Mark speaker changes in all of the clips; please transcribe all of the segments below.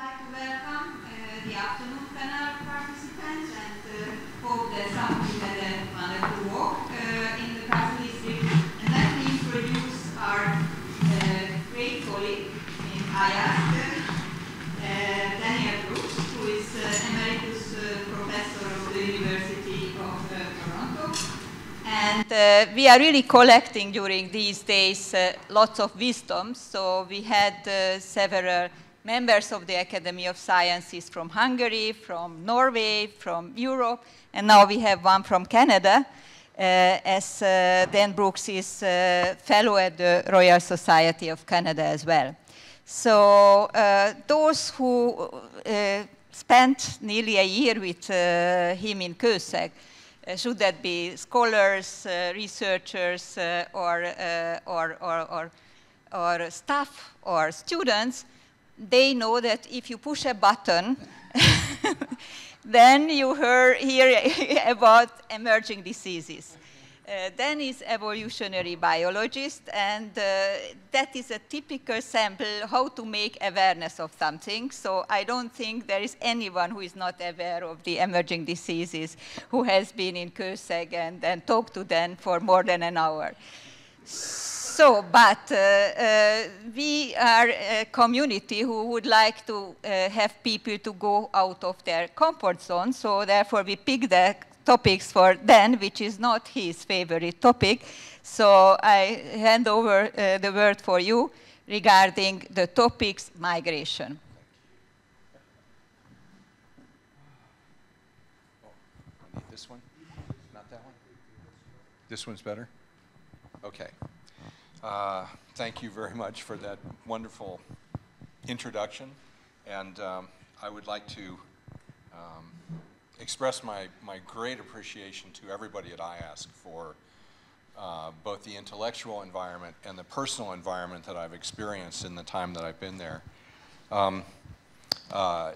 Speaker 1: like to welcome uh, the afternoon panel participants and uh, hope that some of you had a wonderful walk uh, in the Castle District. And let me introduce our uh, great colleague in iASK, uh, Daniel Brooks, who is uh, Emeritus uh, Professor of the University of uh, Toronto. And uh, we are really collecting during these days uh, lots of wisdom. So we had uh, several members of the Academy of Sciences from Hungary, from Norway, from Europe, and now we have one from Canada, uh, as uh, Dan Brooks is uh, fellow at the Royal Society of Canada as well. So uh, those who uh, spent nearly a year with uh, him in Kőszeg, should that be scholars, researchers, or, or, or, or, or staff or students, they know that if you push a button, then you hear, hear about emerging diseases. Uh, is evolutionary biologist, and uh, that is a typical sample how to make awareness of something. So I don't think there is anyone who is not aware of the emerging diseases who has been in Kőszeg and, and talked to Dan for more than an hour. So, but uh, uh, we are a community who would like to uh, have people to go out of their comfort zone. So therefore we pick the topics for Dan, which is not his favorite topic. So I hand over uh, the word for you regarding the topics migration.
Speaker 2: This one? Not that one? This one's better? Okay. Uh, thank you very much for that wonderful introduction. And um, I would like to um, express my, my great appreciation to everybody at iASK for uh, both the intellectual environment and the personal environment that I've experienced in the time that I've been there. Um, uh,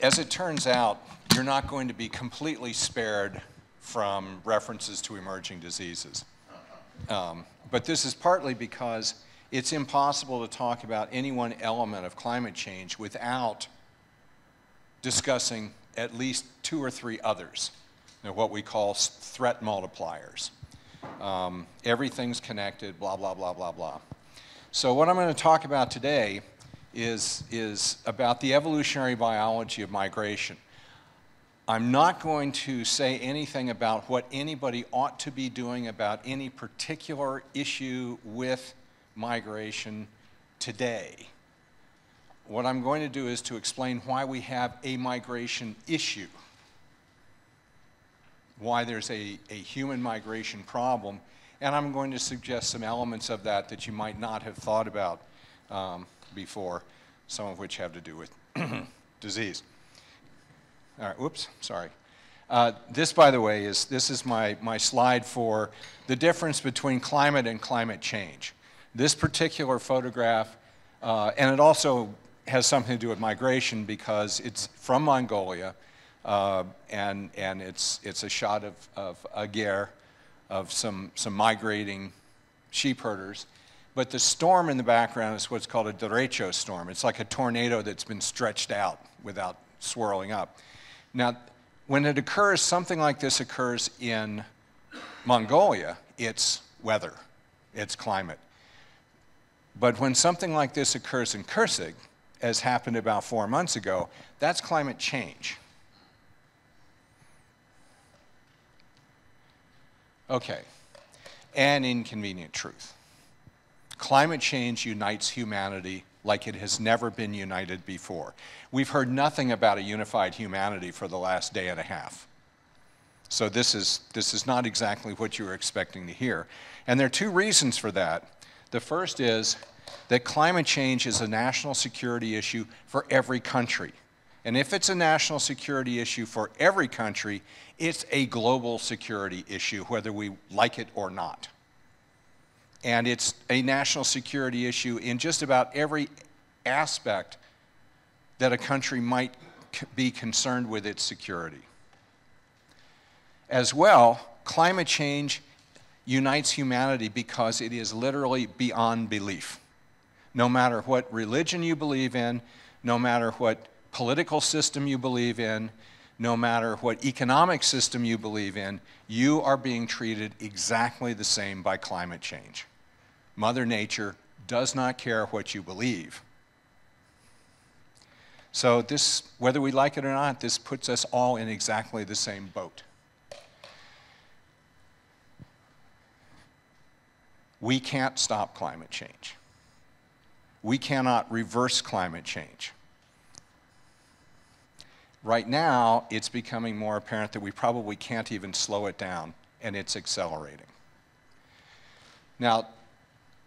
Speaker 2: as it turns out, you're not going to be completely spared from references to emerging diseases. Um, but this is partly because it's impossible to talk about any one element of climate change without discussing at least two or three others, you know, what we call threat multipliers. Um, everything's connected, blah, blah, blah, blah, blah. So what I'm going to talk about today is, is about the evolutionary biology of migration. I'm not going to say anything about what anybody ought to be doing about any particular issue with migration today. What I'm going to do is to explain why we have a migration issue, why there's a, a human migration problem, and I'm going to suggest some elements of that that you might not have thought about um, before, some of which have to do with disease. All right, whoops, sorry. Uh, this, by the way, is this is my, my slide for the difference between climate and climate change. This particular photograph, uh, and it also has something to do with migration because it's from Mongolia, uh, and, and it's, it's a shot of, of a ger, of some, some migrating sheep herders. But the storm in the background is what's called a derecho storm. It's like a tornado that's been stretched out without swirling up. Now, when it occurs, something like this occurs in Mongolia, it's weather, it's climate. But when something like this occurs in Kőszeg, as happened about four months ago, that's climate change. Okay, an inconvenient truth. Climate change unites humanity like it has never been united before. We've heard nothing about a unified humanity for the last day and a half. So this is, this is not exactly what you were expecting to hear. And there are two reasons for that. The first is that climate change is a national security issue for every country. And if it's a national security issue for every country, it's a global security issue, whether we like it or not and it's a national security issue in just about every aspect that a country might be concerned with its security. As well, climate change unites humanity because it is literally beyond belief. no matter what religion you believe in, no matter what political system you believe in, no matter what economic system you believe in, you are being treated exactly the same by climate change. Mother Nature does not care what you believe. So this, whether we like it or not, this puts us all in exactly the same boat. We can't stop climate change. We cannot reverse climate change. Right now, it's becoming more apparent that we probably can't even slow it down, and it's accelerating. Now,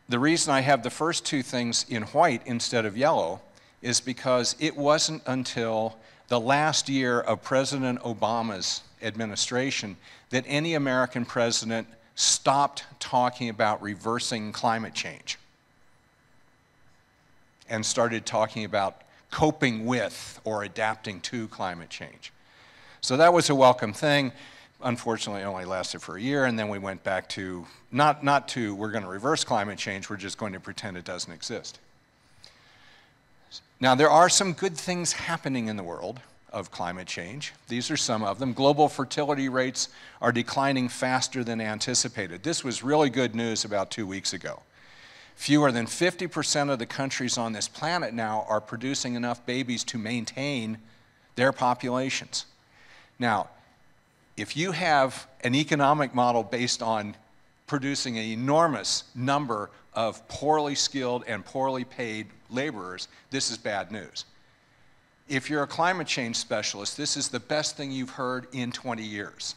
Speaker 2: the reason I have the first two things in white instead of yellow is because it wasn't until the last year of President Obama's administration that any American president stopped talking about reversing climate change and started talking about coping with or adapting to climate change. So that was a welcome thing. Unfortunately, only lasted for a year, and then we went back to not, not to we're going to reverse climate change, we're just going to pretend it doesn't exist. Now, there are some good things happening in the world of climate change. These are some of them. Global fertility rates are declining faster than anticipated. This was really good news about two weeks ago. Fewer than 50% of the countries on this planet now are producing enough babies to maintain their populations. Now, if you have an economic model based on producing an enormous number of poorly skilled and poorly paid laborers, this is bad news. If you're a climate change specialist, this is the best thing you've heard in 20 years.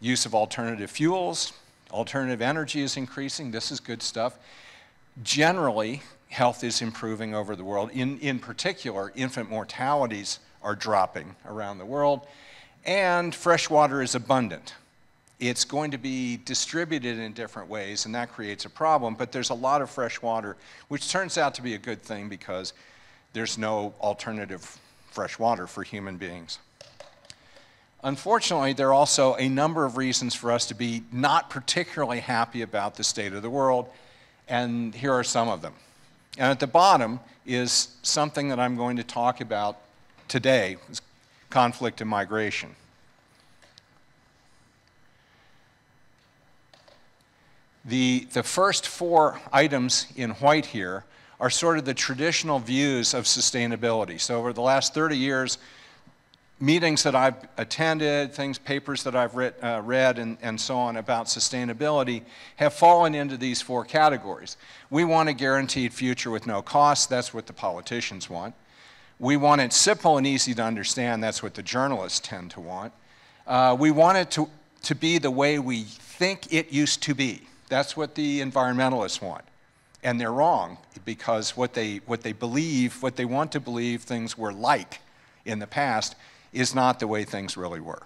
Speaker 2: Use of alternative fuels, alternative energy is increasing. This is good stuff. Generally, health is improving over the world. In, in particular, infant mortalities are dropping around the world, and fresh water is abundant. It's going to be distributed in different ways, and that creates a problem, but there's a lot of fresh water, which turns out to be a good thing because there's no alternative fresh water for human beings. Unfortunately, there are also a number of reasons for us to be not particularly happy about the state of the world, and here are some of them. And at the bottom is something that I'm going to talk about today, conflict and migration. The, the first four items in white here are sort of the traditional views of sustainability. So over the last 30 years, meetings that I've attended, things, papers that I've read, uh, read and, and so on about sustainability have fallen into these four categories. We want a guaranteed future with no cost. That's what the politicians want. We want it simple and easy to understand. That's what the journalists tend to want. Uh, we want it to, to be the way we think it used to be. That's what the environmentalists want. And they're wrong because what they, what they believe, what they want to believe things were like in the past is not the way things really were.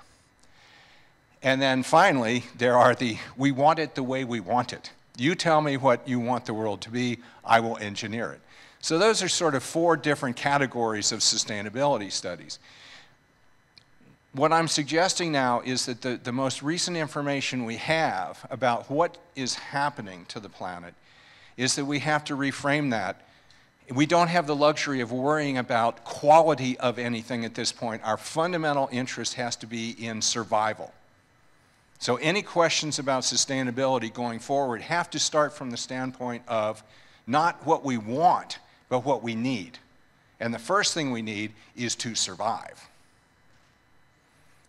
Speaker 2: And then finally, there are the we want it the way we want it. You tell me what you want the world to be, I will engineer it. So those are sort of four different categories of sustainability studies. What I'm suggesting now is that the, the most recent information we have about what is happening to the planet is that we have to reframe that we don't have the luxury of worrying about quality of anything at this point. Our fundamental interest has to be in survival. So any questions about sustainability going forward have to start from the standpoint of not what we want, but what we need. And the first thing we need is to survive.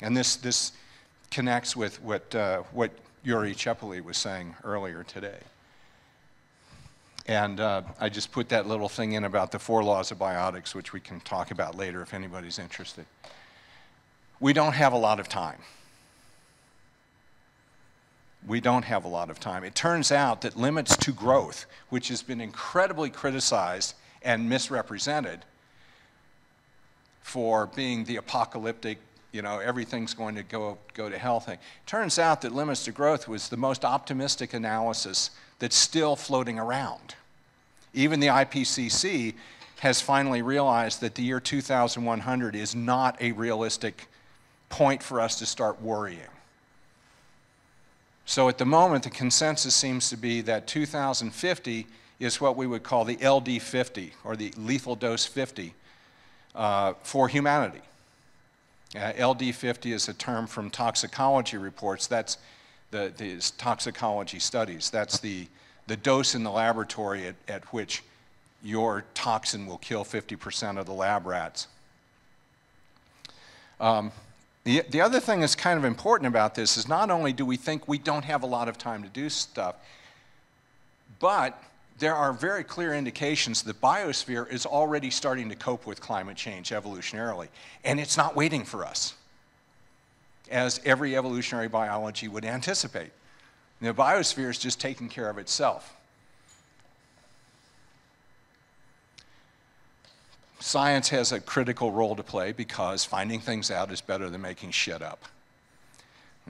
Speaker 2: And this, this connects with what, uh, what Yuri Chepely was saying earlier today. And uh, I just put that little thing in about the four laws of biotics, which we can talk about later if anybody's interested. We don't have a lot of time. We don't have a lot of time. It turns out that limits to growth, which has been incredibly criticized and misrepresented for being the apocalyptic, you know, everything's going to go, go to hell thing. Turns out that limits to growth was the most optimistic analysis that's still floating around. Even the IPCC has finally realized that the year 2100 is not a realistic point for us to start worrying. So at the moment, the consensus seems to be that 2050 is what we would call the LD50, or the lethal dose 50, uh, for humanity. Uh, LD50 is a term from toxicology reports. That's the, the toxicology studies. That's the, the dose in the laboratory at, at which your toxin will kill 50% of the lab rats. Um, the, the other thing that's kind of important about this is not only do we think we don't have a lot of time to do stuff, but there are very clear indications the biosphere is already starting to cope with climate change evolutionarily, and it's not waiting for us, as every evolutionary biology would anticipate. The biosphere is just taking care of itself. Science has a critical role to play because finding things out is better than making shit up.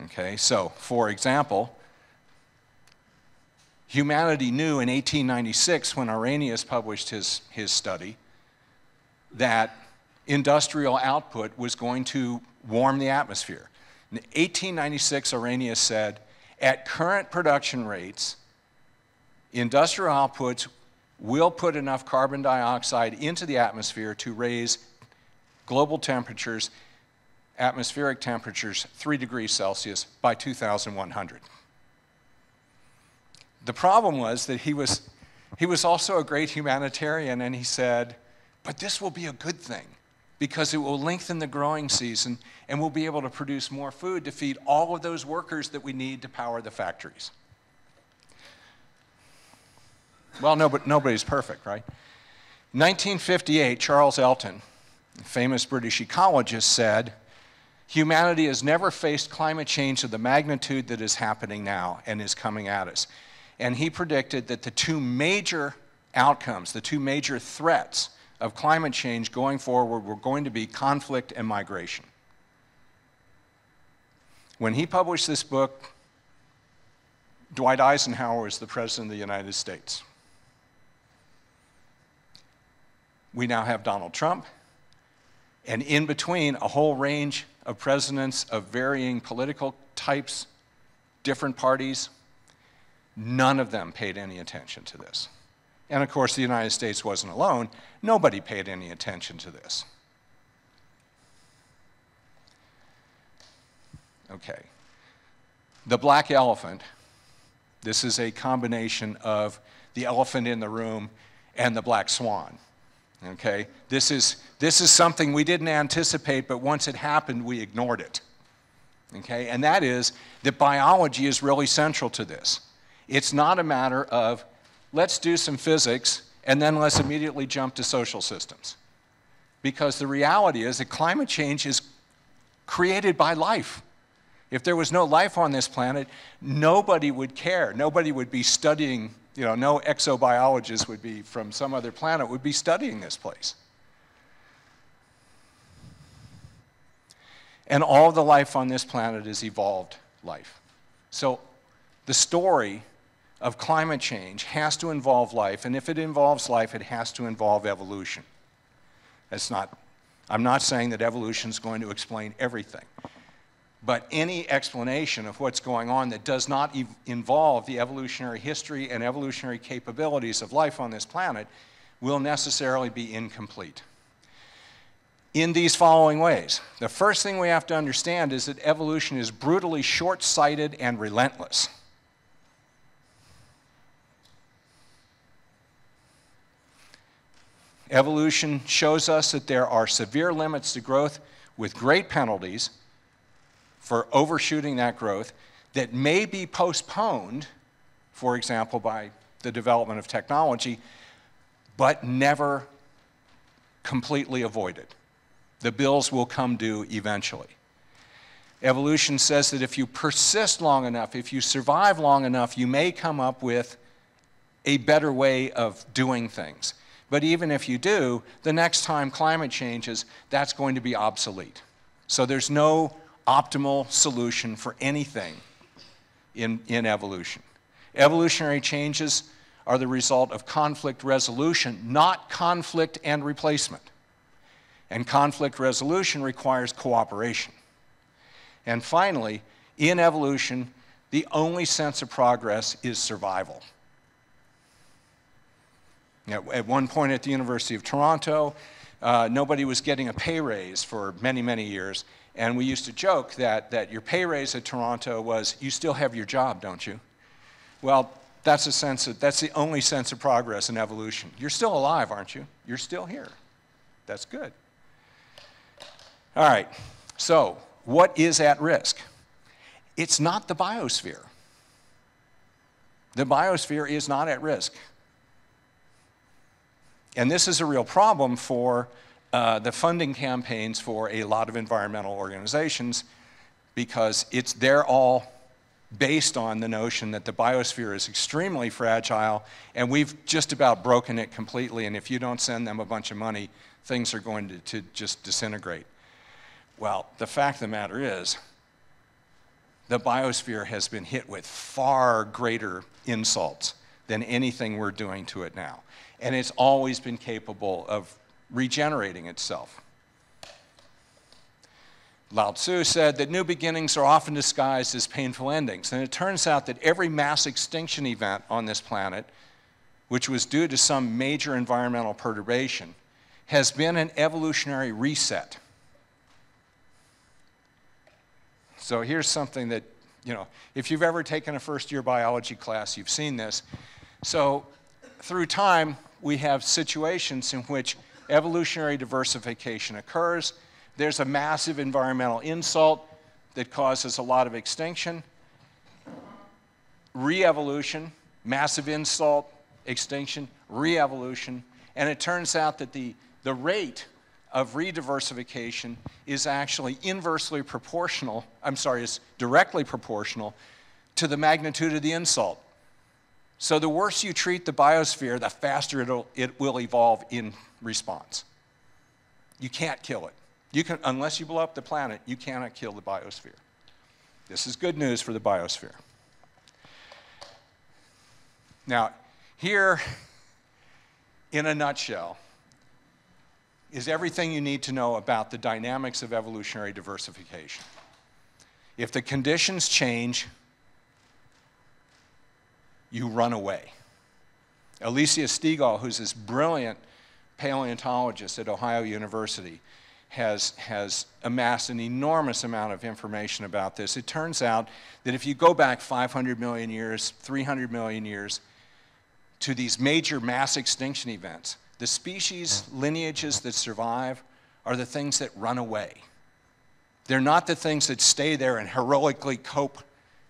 Speaker 2: Okay, so for example, Humanity knew in 1896 when Arrhenius published his, his study that industrial output was going to warm the atmosphere. In 1896, Arrhenius said, at current production rates, industrial outputs will put enough carbon dioxide into the atmosphere to raise global temperatures, atmospheric temperatures, 3 degrees Celsius by 2100. The problem was that he was, he was also a great humanitarian, and he said, But this will be a good thing because it will lengthen the growing season and we'll be able to produce more food to feed all of those workers that we need to power the factories. Well, no, but nobody's perfect, right? 1958, Charles Elton, famous British ecologist, said, Humanity has never faced climate change of the magnitude that is happening now and is coming at us and he predicted that the two major outcomes, the two major threats of climate change going forward were going to be conflict and migration. When he published this book, Dwight Eisenhower was the President of the United States. We now have Donald Trump, and in between, a whole range of presidents of varying political types, different parties, None of them paid any attention to this. And of course, the United States wasn't alone. Nobody paid any attention to this. Okay. The black elephant, this is a combination of the elephant in the room and the black swan. Okay? This is, this is something we didn't anticipate, but once it happened, we ignored it. Okay? And that is that biology is really central to this. It's not a matter of let's do some physics and then let's immediately jump to social systems. Because the reality is that climate change is created by life. If there was no life on this planet, nobody would care. Nobody would be studying, you know, no exobiologist would be from some other planet would be studying this place. And all the life on this planet is evolved life. So the story of climate change has to involve life, and if it involves life, it has to involve evolution. That's not, I'm not saying that evolution is going to explain everything, but any explanation of what's going on that does not involve the evolutionary history and evolutionary capabilities of life on this planet will necessarily be incomplete. In these following ways. The first thing we have to understand is that evolution is brutally short sighted and relentless. Evolution shows us that there are severe limits to growth with great penalties for overshooting that growth that may be postponed, for example, by the development of technology, but never completely avoided. The bills will come due eventually. Evolution says that if you persist long enough, if you survive long enough, you may come up with a better way of doing things. But even if you do, the next time climate changes, that's going to be obsolete. So there's no optimal solution for anything in, in evolution. Evolutionary changes are the result of conflict resolution, not conflict and replacement. And conflict resolution requires cooperation. And finally, in evolution, the only sense of progress is survival. At one point at the University of Toronto, uh, nobody was getting a pay raise for many, many years. And we used to joke that, that your pay raise at Toronto was, you still have your job, don't you? Well, that's, a sense of, that's the only sense of progress and evolution. You're still alive, aren't you? You're still here. That's good. All right, so what is at risk? It's not the biosphere. The biosphere is not at risk. And this is a real problem for uh, the funding campaigns for a lot of environmental organizations because it's, they're all based on the notion that the biosphere is extremely fragile and we've just about broken it completely. And if you don't send them a bunch of money, things are going to, to just disintegrate. Well, the fact of the matter is, the biosphere has been hit with far greater insults than anything we're doing to it now and it's always been capable of regenerating itself. Lao Tzu said that new beginnings are often disguised as painful endings. And it turns out that every mass extinction event on this planet, which was due to some major environmental perturbation, has been an evolutionary reset. So here's something that, you know, if you've ever taken a first year biology class, you've seen this. So through time, we have situations in which evolutionary diversification occurs. There's a massive environmental insult that causes a lot of extinction. Re-evolution, massive insult, extinction, re-evolution. And it turns out that the, the rate of re-diversification is actually inversely proportional, I'm sorry, is directly proportional to the magnitude of the insult. So the worse you treat the biosphere, the faster it'll, it will evolve in response. You can't kill it. You can, unless you blow up the planet, you cannot kill the biosphere. This is good news for the biosphere. Now, here, in a nutshell, is everything you need to know about the dynamics of evolutionary diversification. If the conditions change, you run away. Alycia Stigall, who's this brilliant paleontologist at Ohio University, has, has amassed an enormous amount of information about this. It turns out that if you go back 500 million years, 300 million years, to these major mass extinction events, the species lineages that survive are the things that run away. They're not the things that stay there and heroically cope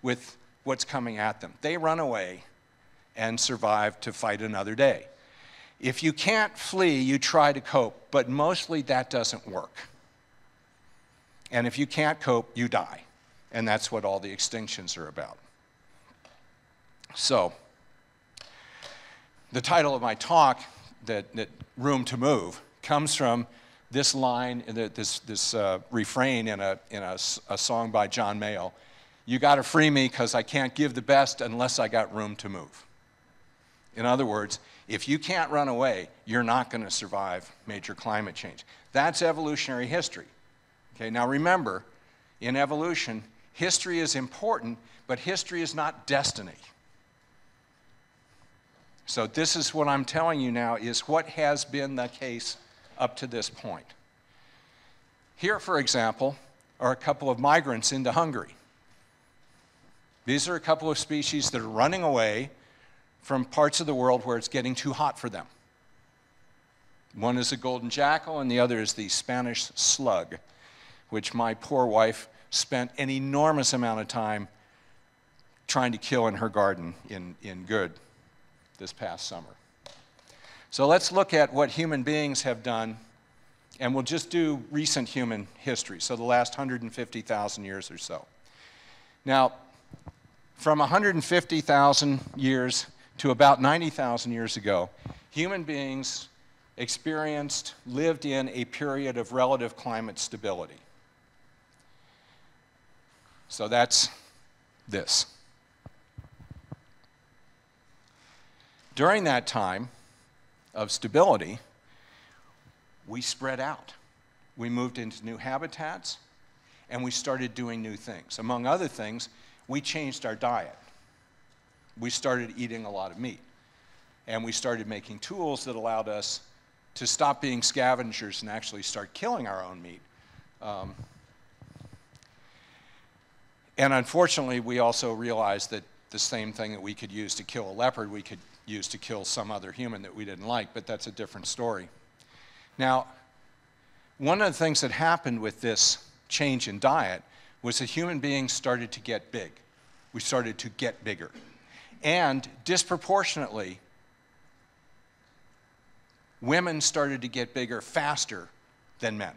Speaker 2: with what's coming at them. They run away and survive to fight another day. If you can't flee, you try to cope, but mostly that doesn't work. And if you can't cope, you die. And that's what all the extinctions are about. So, the title of my talk, that, that Room to Move, comes from this line, this, this uh, refrain in, a, in a, a song by John Mayall you got to free me because I can't give the best unless I got room to move. In other words, if you can't run away, you're not going to survive major climate change. That's evolutionary history. Okay, now remember, in evolution, history is important, but history is not destiny. So this is what I'm telling you now is what has been the case up to this point. Here, for example, are a couple of migrants into Hungary. These are a couple of species that are running away from parts of the world where it's getting too hot for them. One is a golden jackal, and the other is the Spanish slug, which my poor wife spent an enormous amount of time trying to kill in her garden in, in Good this past summer. So let's look at what human beings have done, and we'll just do recent human history, so the last 150,000 years or so. Now, from 150,000 years to about 90,000 years ago, human beings experienced, lived in a period of relative climate stability. So that's this. During that time of stability, we spread out. We moved into new habitats and we started doing new things. Among other things, we changed our diet. We started eating a lot of meat. And we started making tools that allowed us to stop being scavengers and actually start killing our own meat. Um, and unfortunately, we also realized that the same thing that we could use to kill a leopard, we could use to kill some other human that we didn't like, but that's a different story. Now, one of the things that happened with this change in diet was that human beings started to get big. We started to get bigger. And disproportionately, women started to get bigger faster than men.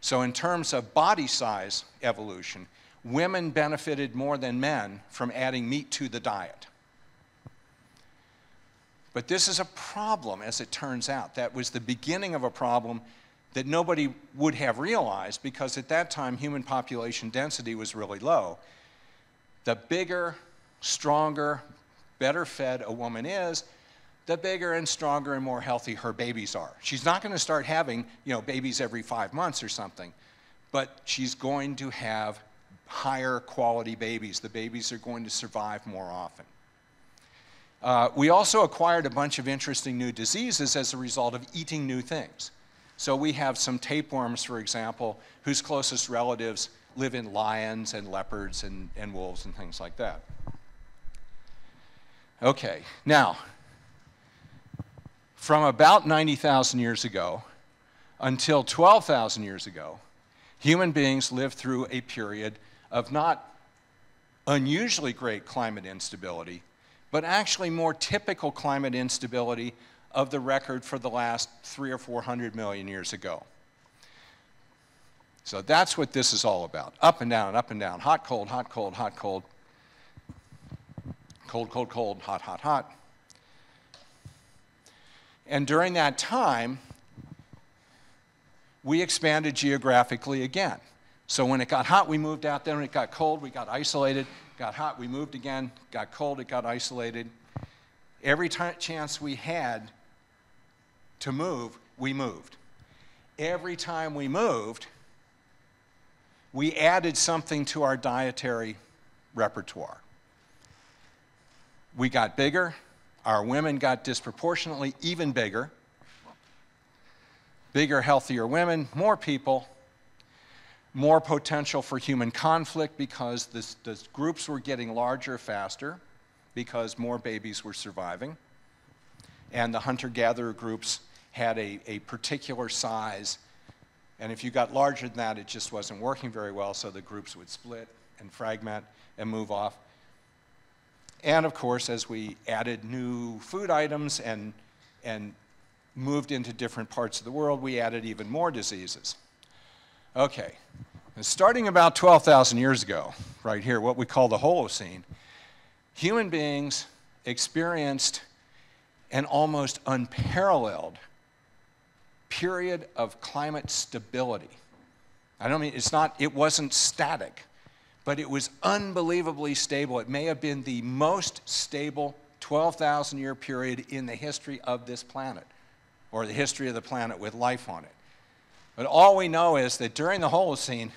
Speaker 2: So, in terms of body size evolution, women benefited more than men from adding meat to the diet. But this is a problem, as it turns out. That was the beginning of a problem that nobody would have realized because at that time human population density was really low. The bigger, stronger, better fed a woman is, the bigger and stronger and more healthy her babies are. She's not going to start having, you know, babies every 5 months or something, but she's going to have higher quality babies. The babies are going to survive more often. Uh, we also acquired a bunch of interesting new diseases as a result of eating new things. So we have some tapeworms, for example, whose closest relatives live in lions and leopards and, and wolves and things like that. Okay, now, from about 90,000 years ago until 12,000 years ago, human beings lived through a period of not unusually great climate instability, but actually more typical climate instability of the record for the last three or four hundred million years ago. So that's what this is all about. Up and down, up and down, hot, cold, hot, cold, hot, cold, cold, cold, cold, hot, hot, hot. And during that time, we expanded geographically again. So when it got hot, we moved out. Then when it got cold, we got isolated. Got hot, we moved again. Got cold, it got isolated. Every chance we had to move, we moved. Every time we moved, we added something to our dietary repertoire. We got bigger. Our women got disproportionately even bigger. Bigger, healthier women, more people more potential for human conflict because this, the groups were getting larger faster because more babies were surviving. And the hunter gatherer groups had a, a particular size. And if you got larger than that, it just wasn't working very well, so the groups would split and fragment and move off. And of course, as we added new food items and, and moved into different parts of the world, we added even more diseases. Okay, and starting about 12,000 years ago, right here, what we call the Holocene, human beings experienced an almost unparalleled period of climate stability. I don't mean it's not, it wasn't static, but it was unbelievably stable. It may have been the most stable 12,000 year period in the history of this planet, or the history of the planet with life on it. But all we know is that during the Holocene,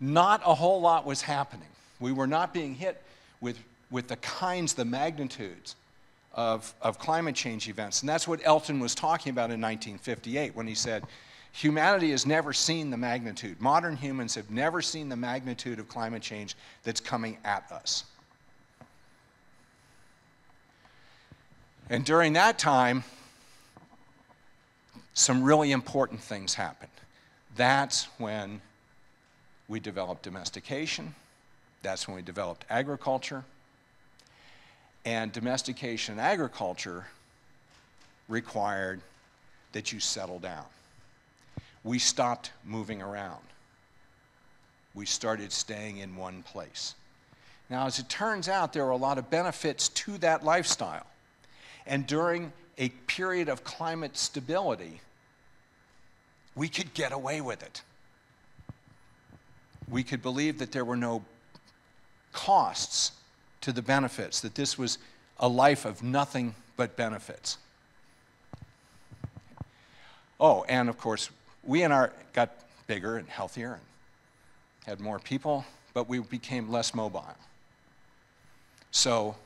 Speaker 2: not a whole lot was happening. We were not being hit with, with the kinds, the magnitudes of, of climate change events. And that's what Elton was talking about in 1958 when he said, Humanity has never seen the magnitude. Modern humans have never seen the magnitude of climate change that's coming at us. And during that time, some really important things happened. That's when we developed domestication. That's when we developed agriculture. And domestication and agriculture required that you settle down. We stopped moving around. We started staying in one place. Now, as it turns out, there are a lot of benefits to that lifestyle. And during a period of climate stability, we could get away with it. We could believe that there were no costs to the benefits, that this was a life of nothing but benefits. Oh, and of course, we and our got bigger and healthier and had more people, but we became less mobile. So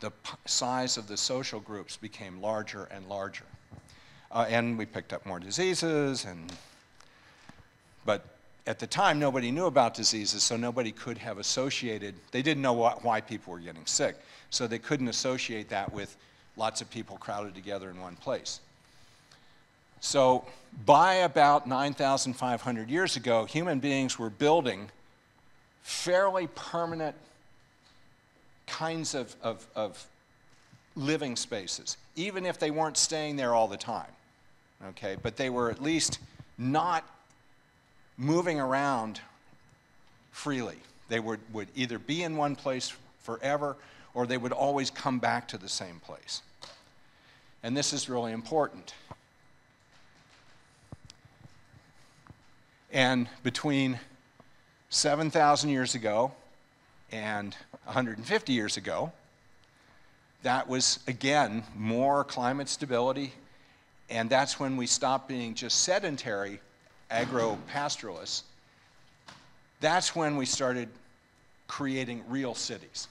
Speaker 2: the size of the social groups became larger and larger. Uh, and we picked up more diseases, and, but at the time, nobody knew about diseases, so nobody could have associated, they didn't know what, why people were getting sick, so they couldn't associate that with lots of people crowded together in one place. So by about 9,500 years ago, human beings were building fairly permanent kinds of, of, of living spaces, even if they weren't staying there all the time. Okay, but they were at least not moving around freely. They would, would either be in one place forever or they would always come back to the same place. And this is really important. And between 7,000 years ago and 150 years ago, that was, again, more climate stability. And that's when we stopped being just sedentary agro-pastoralists. That's when we started creating real cities.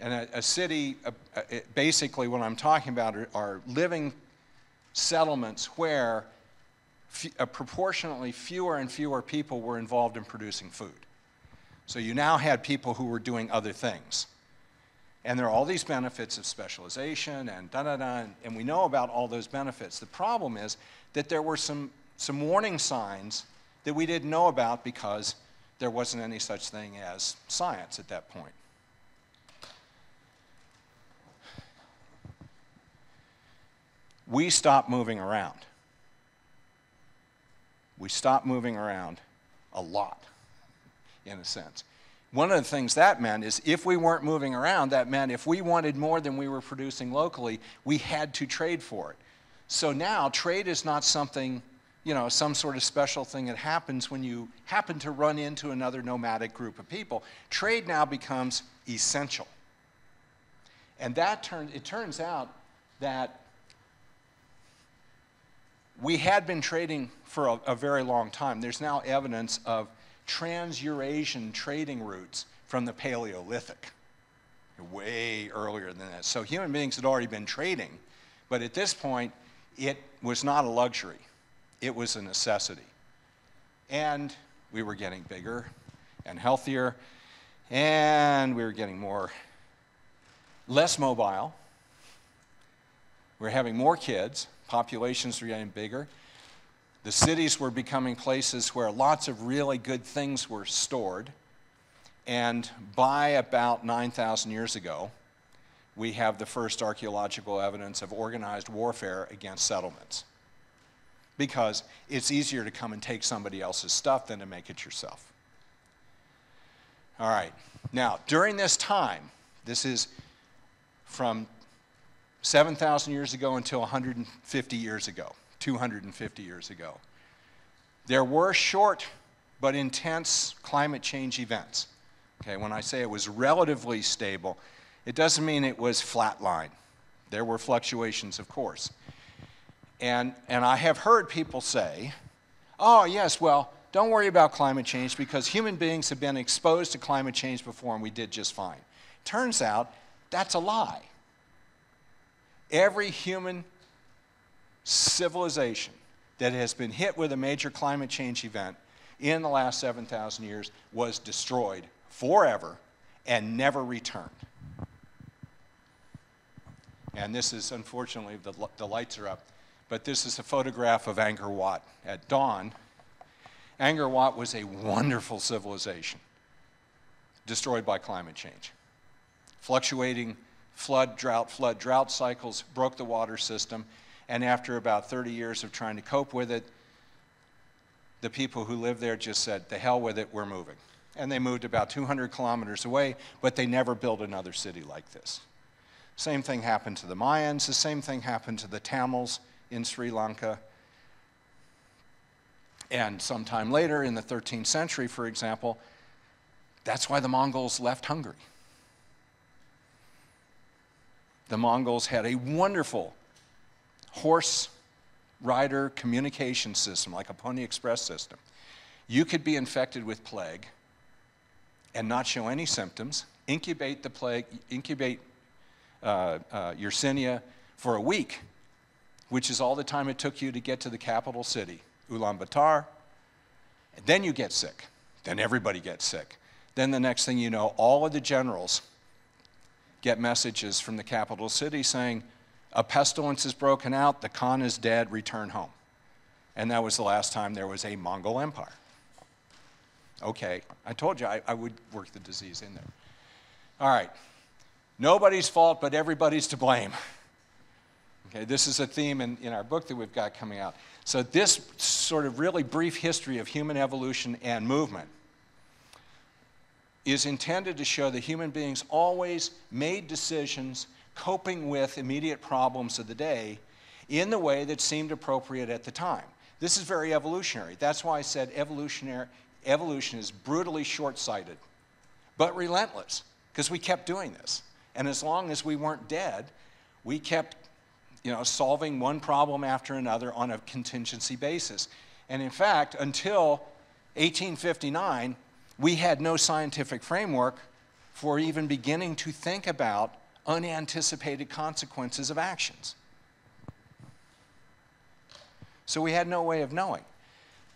Speaker 2: And a, a city, a, a, basically what I'm talking about are, are living settlements where Uh, proportionately fewer and fewer people were involved in producing food. So you now had people who were doing other things. And there are all these benefits of specialization and da da da, and we know about all those benefits. The problem is that there were some, some warning signs that we didn't know about because there wasn't any such thing as science at that point. We stopped moving around. We stopped moving around a lot in a sense. One of the things that meant is if we weren't moving around, that meant if we wanted more than we were producing locally, we had to trade for it. So now trade is not something, you know, some sort of special thing that happens when you happen to run into another nomadic group of people. Trade now becomes essential. And that turn, it turns out that we had been trading for a, a very long time. There's now evidence of trans-Eurasian trading routes from the Paleolithic, way earlier than that. So human beings had already been trading, but at this point, it was not a luxury. It was a necessity. And we were getting bigger and healthier, and we were getting more, less mobile. We were having more kids, populations were getting bigger, the cities were becoming places where lots of really good things were stored. And by about 9,000 years ago, we have the first archaeological evidence of organized warfare against settlements. Because it's easier to come and take somebody else's stuff than to make it yourself. All right. Now, during this time, this is from 7,000 years ago until 150 years ago. 250 years ago. There were short but intense climate change events. Okay, when I say it was relatively stable, it doesn't mean it was flatline. There were fluctuations, of course. And, and I have heard people say, oh, yes, well, don't worry about climate change because human beings have been exposed to climate change before and we did just fine. Turns out that's a lie. Every human civilization that has been hit with a major climate change event in the last 7,000 years was destroyed forever and never returned. And this is, unfortunately, the, the lights are up, but this is a photograph of Angkor Wat at dawn. Angkor Wat was a wonderful civilization destroyed by climate change. Fluctuating flood, drought, flood, drought cycles broke the water system and after about 30 years of trying to cope with it, the people who lived there just said, the hell with it, we're moving. And they moved about 200 kilometers away, but they never built another city like this. Same thing happened to the Mayans, the same thing happened to the Tamils in Sri Lanka. And sometime later, in the 13th century, for example, that's why the Mongols left Hungary. The Mongols had a wonderful horse rider communication system, like a Pony Express system. You could be infected with plague and not show any symptoms, incubate the plague, incubate uh, uh, Yersinia for a week, which is all the time it took you to get to the capital city, Ulaanbaatar. And then you get sick. Then everybody gets sick. Then the next thing you know, all of the generals get messages from the capital city saying, a pestilence has broken out, the Khan is dead, return home. And that was the last time there was a Mongol empire. Okay, I told you I, I would work the disease in there. All right, nobody's fault, but everybody's to blame. Okay, this is a theme in, in our book that we've got coming out. So, this sort of really brief history of human evolution and movement is intended to show that human beings always made decisions coping with immediate problems of the day in the way that seemed appropriate at the time. This is very evolutionary. That's why I said evolutionary, evolution is brutally short sighted, but relentless, because we kept doing this. And as long as we weren't dead, we kept you know, solving one problem after another on a contingency basis. And in fact, until 1859, we had no scientific framework for even beginning to think about unanticipated consequences of actions. So we had no way of knowing.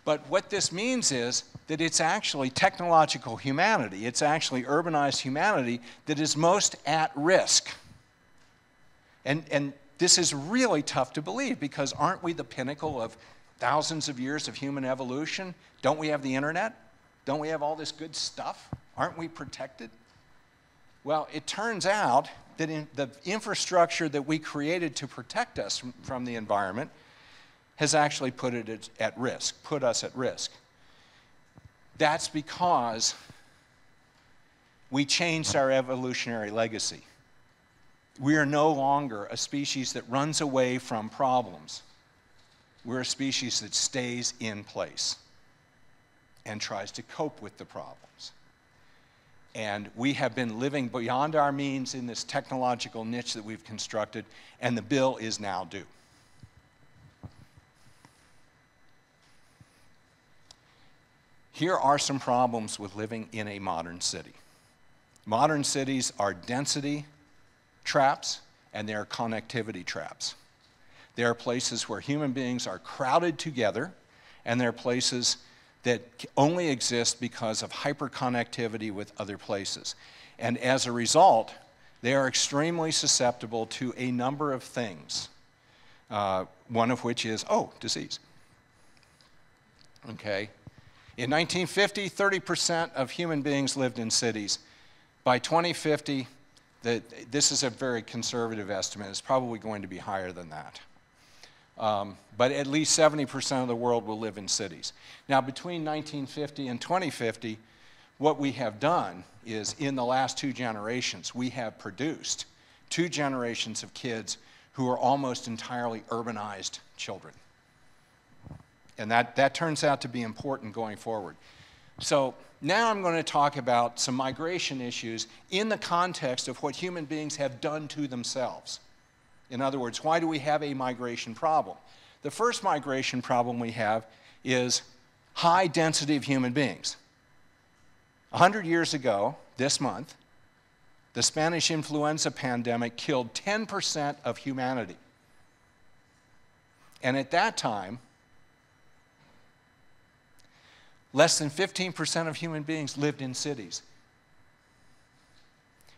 Speaker 2: But what this means is that it's actually technological humanity, it's actually urbanized humanity that is most at risk. And, and this is really tough to believe because aren't we the pinnacle of thousands of years of human evolution? Don't we have the internet? Don't we have all this good stuff? Aren't we protected? Well, it turns out that in the infrastructure that we created to protect us from, the environment has actually put it at risk, put us at risk. That's because we changed our evolutionary legacy. We are no longer a species that runs away from problems. We're a species that stays in place and tries to cope with the problems. And we have been living beyond our means in this technological niche that we've constructed, and the bill is now due. Here are some problems with living in a modern city. Modern cities are density traps and they are connectivity traps. They are places where human beings are crowded together, and they're places that only exist because of hyperconnectivity with other places. And as a result, they are extremely susceptible to a number of things, uh, one of which is, oh, disease. Okay? In 1950, 30% of human beings lived in cities. By 2050, the, this is a very conservative estimate. It's probably going to be higher than that. Um, but at least 70% of the world will live in cities. Now, between 1950 and 2050, what we have done is in the last two generations, we have produced two generations of kids who are almost entirely urbanized children. And that, that turns out to be important going forward. So now I'm going to talk about some migration issues in the context of what human beings have done to themselves. In other words, why do we have a migration problem? The first migration problem we have is high density of human beings. A hundred years ago, this month, the Spanish influenza pandemic killed 10% of humanity. And at that time, Less than 15% of human beings lived in cities.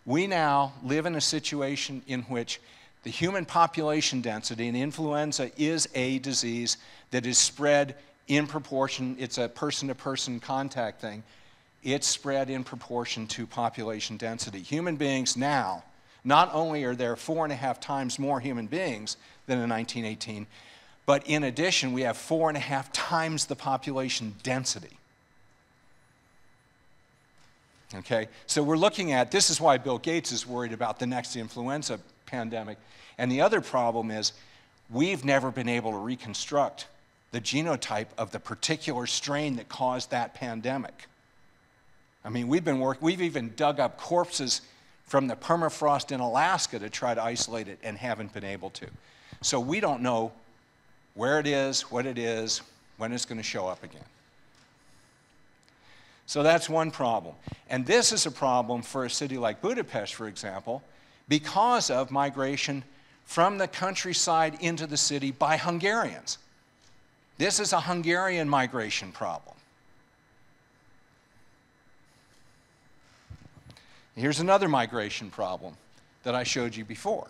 Speaker 2: We now live in a situation in which the human population density, and influenza is a disease that is spread in proportion, it's a person to person contact thing. It's spread in proportion to population density. Human beings now, not only are there four and a half times more human beings than in 1918, but in addition, we have four and a half times the population density. Okay? So we're looking at this is why Bill Gates is worried about the next influenza pandemic. And the other problem is we've never been able to reconstruct the genotype of the particular strain that caused that pandemic. I mean, we've been work, we've even dug up corpses from the permafrost in Alaska to try to isolate it and haven't been able to. So we don't know where it is, what it is, when it's going to show up again. So that's one problem. And this is a problem for a city like Budapest, for example, because of migration from the countryside into the city by Hungarians. This is a Hungarian migration problem. Here's another migration problem that I showed you before.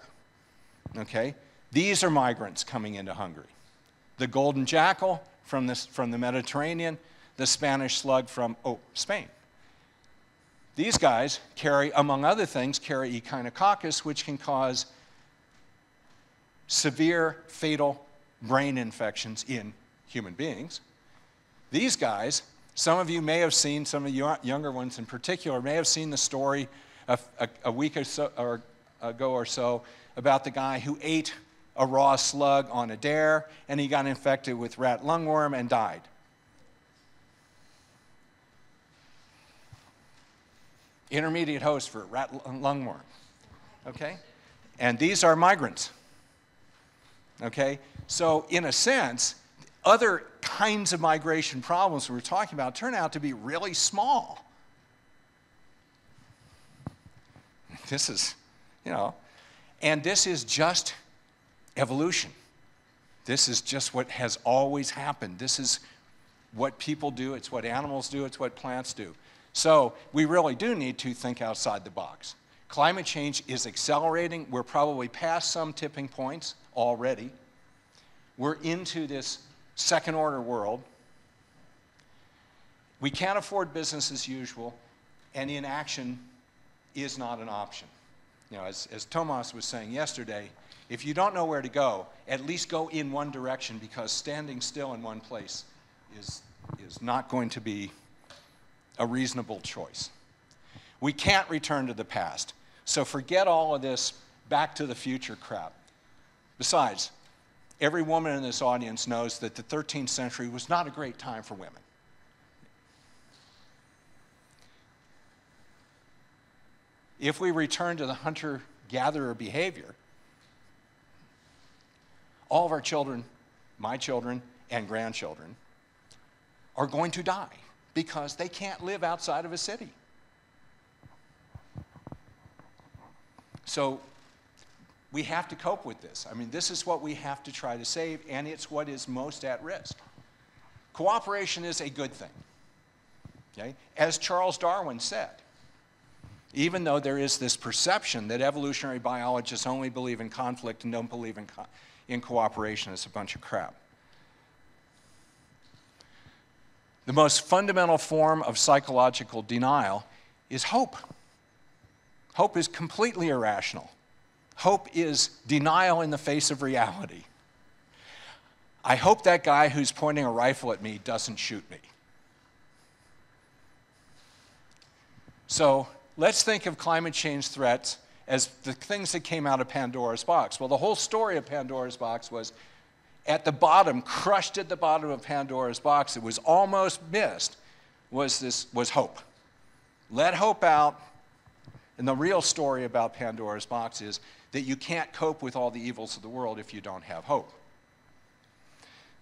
Speaker 2: Okay? These are migrants coming into Hungary. The golden jackal from, this, from the Mediterranean, the Spanish slug from, oh, Spain. These guys carry, among other things, carry echinococcus, which can cause severe fatal brain infections in human beings. These guys, some of you may have seen, some of you younger ones in particular, may have seen the story a, a, a week or so, or ago or so about the guy who ate a raw slug on a dare and he got infected with rat lungworm and died. Intermediate host for rat lungworm. Okay? And these are migrants. Okay? So, in a sense, other kinds of migration problems we are talking about turn out to be really small. This is, you know, and this is just evolution. This is just what has always happened. This is what people do, it's what animals do, it's what plants do. So we really do need to think outside the box. Climate change is accelerating. We're probably past some tipping points already. We're into this second order world. We can't afford business as usual, and inaction is not an option. You know, as, as Tomas was saying yesterday, if you don't know where to go, at least go in one direction because standing still in one place is, is not going to be a reasonable choice. We can't return to the past. So forget all of this back to the future crap. Besides, every woman in this audience knows that the 13th century was not a great time for women. If we return to the hunter gatherer behavior, all of our children, my children, and grandchildren, are going to die because they can't live outside of a city. So we have to cope with this. I mean, this is what we have to try to save, and it's what is most at risk. Cooperation is a good thing. Okay? As Charles Darwin said, even though there is this perception that evolutionary biologists only believe in conflict and don't believe in, co in cooperation, it's a bunch of crap. The most fundamental form of psychological denial is hope. Hope is completely irrational. Hope is denial in the face of reality. I hope that guy who's pointing a rifle at me doesn't shoot me. So let's think of climate change threats as the things that came out of Pandora's box. Well, the whole story of Pandora's box was at the bottom, crushed at the bottom of Pandora's box, it was almost missed, was this was hope. Let hope out. And the real story about Pandora's box is that you can't cope with all the evils of the world if you don't have hope.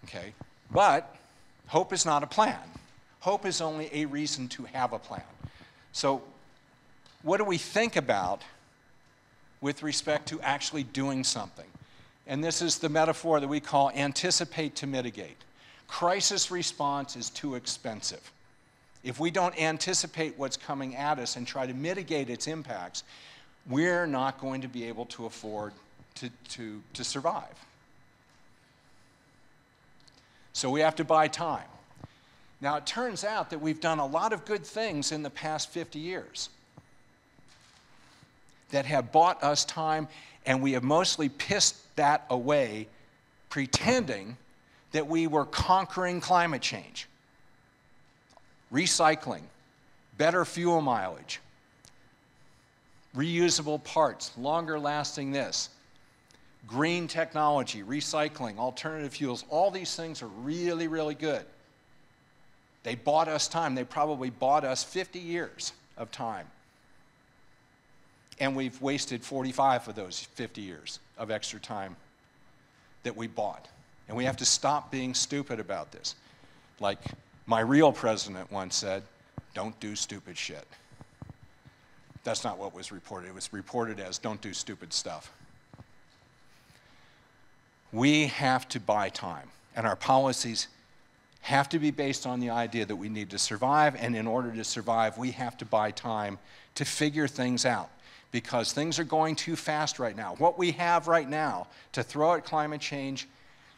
Speaker 2: Okay? But hope is not a plan. Hope is only a reason to have a plan. So, what do we think about with respect to actually doing something? And this is the metaphor that we call anticipate to mitigate. Crisis response is too expensive. If we don't anticipate what's coming at us and try to mitigate its impacts, we're not going to be able to afford to, to, to survive. So we have to buy time. Now, it turns out that we've done a lot of good things in the past 50 years that have bought us time, and we have mostly pissed that away, pretending that we were conquering climate change. Recycling, better fuel mileage, reusable parts, longer lasting this, green technology, recycling, alternative fuels, all these things are really, really good. They bought us time. They probably bought us 50 years of time. And we've wasted 45 of those 50 years of extra time that we bought. And we have to stop being stupid about this. Like my real president once said, don't do stupid shit. That's not what was reported. It was reported as don't do stupid stuff. We have to buy time, and our policies have to be based on the idea that we need to survive, and in order to survive, we have to buy time to figure things out because things are going too fast right now. What we have right now to throw at climate change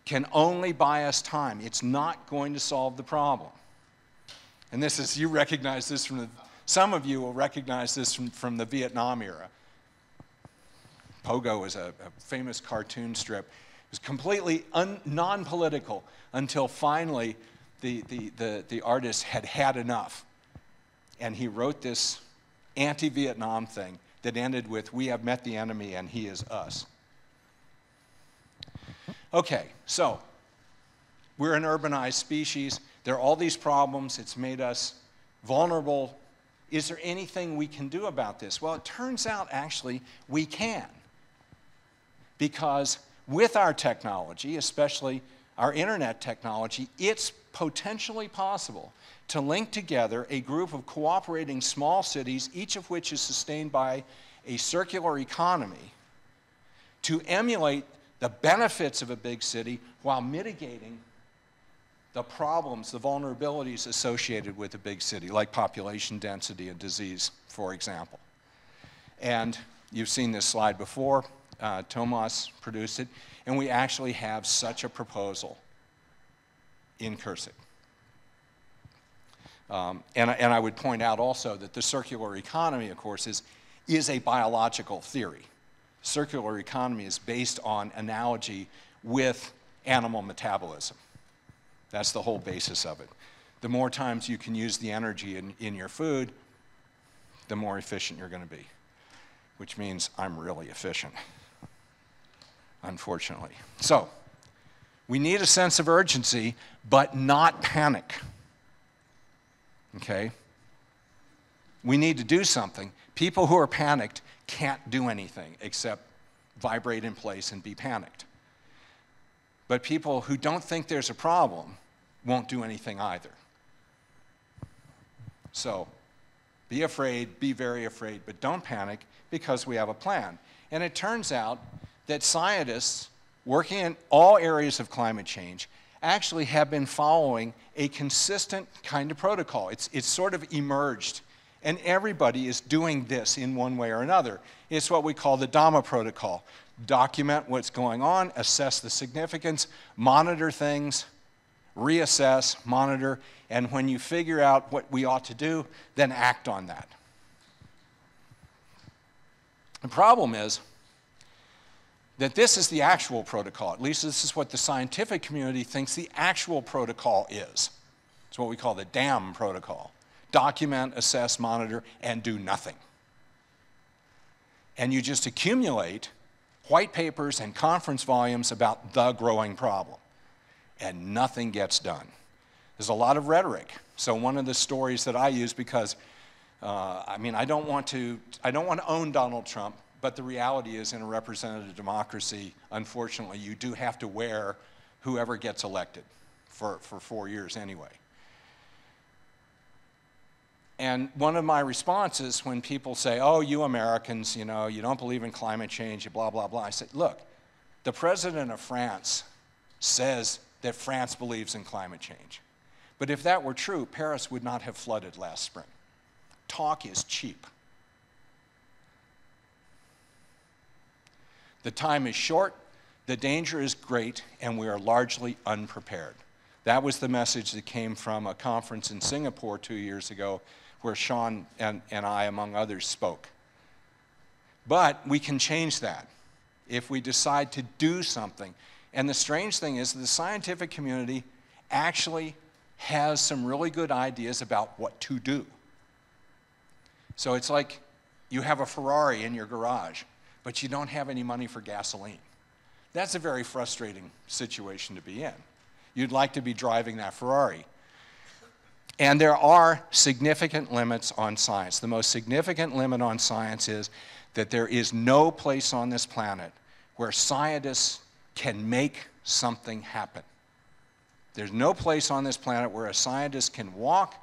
Speaker 2: can only buy us time. It's not going to solve the problem. And this is, you recognize this from the, some of you will recognize this from, from the Vietnam era. Pogo is a, a famous cartoon strip. It was completely non political until finally the, the, the, the artist had had enough. And he wrote this anti Vietnam thing that ended with, We have met the enemy and he is us. Okay, so we're an urbanized species. There are all these problems. It's made us vulnerable. Is there anything we can do about this? Well, it turns out actually we can. Because with our technology, especially our internet technology, it's potentially possible to link together a group of cooperating small cities, each of which is sustained by a circular economy, to emulate the benefits of a big city while mitigating the problems, the vulnerabilities associated with a big city, like population density and disease, for example. And you've seen this slide before. Uh, Tomas produced it. And we actually have such a proposal in CIRSIC. Um, and, and I would point out also that the circular economy, of course, is, is a biological theory circular economy is based on analogy with animal metabolism. That's the whole basis of it. The more times you can use the energy in, in your food, the more efficient you're going to be, which means I'm really efficient, unfortunately. So, we need a sense of urgency, but not panic. Okay? We need to do something. People who are panicked can't do anything except vibrate in place and be panicked. But people who don't think there's a problem won't do anything either. So be afraid, be very afraid, but don't panic because we have a plan. And it turns out that scientists working in all areas of climate change actually have been following a consistent kind of protocol. It's, it's sort of emerged and everybody is doing this in one way or another. It's what we call the DAMA protocol. Document what's going on, assess the significance, monitor things, reassess, monitor, and when you figure out what we ought to do, then act on that. The problem is that this is the actual protocol. At least this is what the scientific community thinks the actual protocol is. It's what we call the DAM protocol document, assess, monitor, and do nothing. And you just accumulate white papers and conference volumes about the growing problem, and nothing gets done. There's a lot of rhetoric. So one of the stories that I use because uh, I mean I don't want to I don't want to own Donald Trump, but the reality is in a representative democracy, unfortunately, you do have to wear whoever gets elected for, for four years anyway. And one of my responses when people say, oh, you Americans, you know, you don't believe in climate change, blah, blah, blah, I said, look, the president of France says that France believes in climate change. But if that were true, Paris would not have flooded last spring. Talk is cheap. The time is short, the danger is great, and we are largely unprepared. That was the message that came from a conference in Singapore two years ago where Sean and, and I, among others, spoke. But we can change that if we decide to do something. And the strange thing is, the scientific community actually has some really good ideas about what to do. So it's like you have a Ferrari in your garage, but you don't have any money for gasoline. That's a very frustrating situation to be in. You'd like to be driving that Ferrari, and there are significant limits on science. The most significant limit on science is that there is no place on this planet where scientists can make something happen. There's no place on this planet where a scientist can walk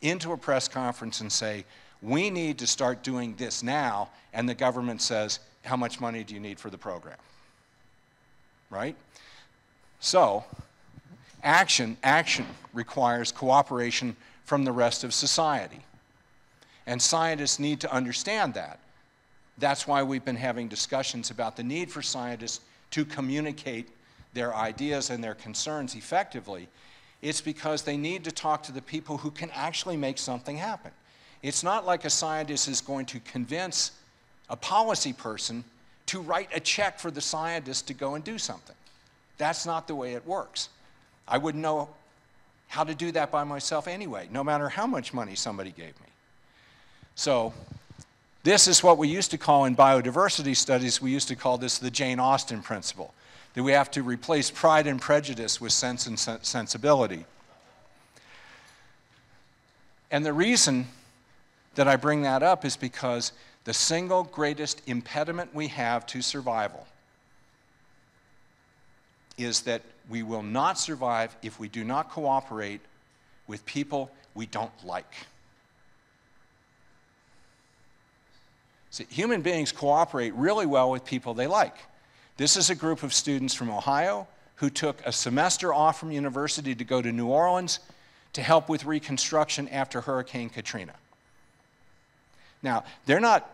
Speaker 2: into a press conference and say, we need to start doing this now, and the government says, how much money do you need for the program? Right? So, action, action requires cooperation from the rest of society. And scientists need to understand that. That's why we've been having discussions about the need for scientists to communicate their ideas and their concerns effectively. It's because they need to talk to the people who can actually make something happen. It's not like a scientist is going to convince a policy person to write a check for the scientist to go and do something. That's not the way it works. I wouldn't know how to do that by myself anyway, no matter how much money somebody gave me. So, this is what we used to call in biodiversity studies, we used to call this the Jane Austen principle that we have to replace pride and prejudice with sense and sensibility. And the reason that I bring that up is because the single greatest impediment we have to survival is that we will not survive if we do not cooperate with people we don't like. See, human beings cooperate really well with people they like. This is a group of students from Ohio who took a semester off from university to go to New Orleans to help with reconstruction after Hurricane Katrina. Now, they're not,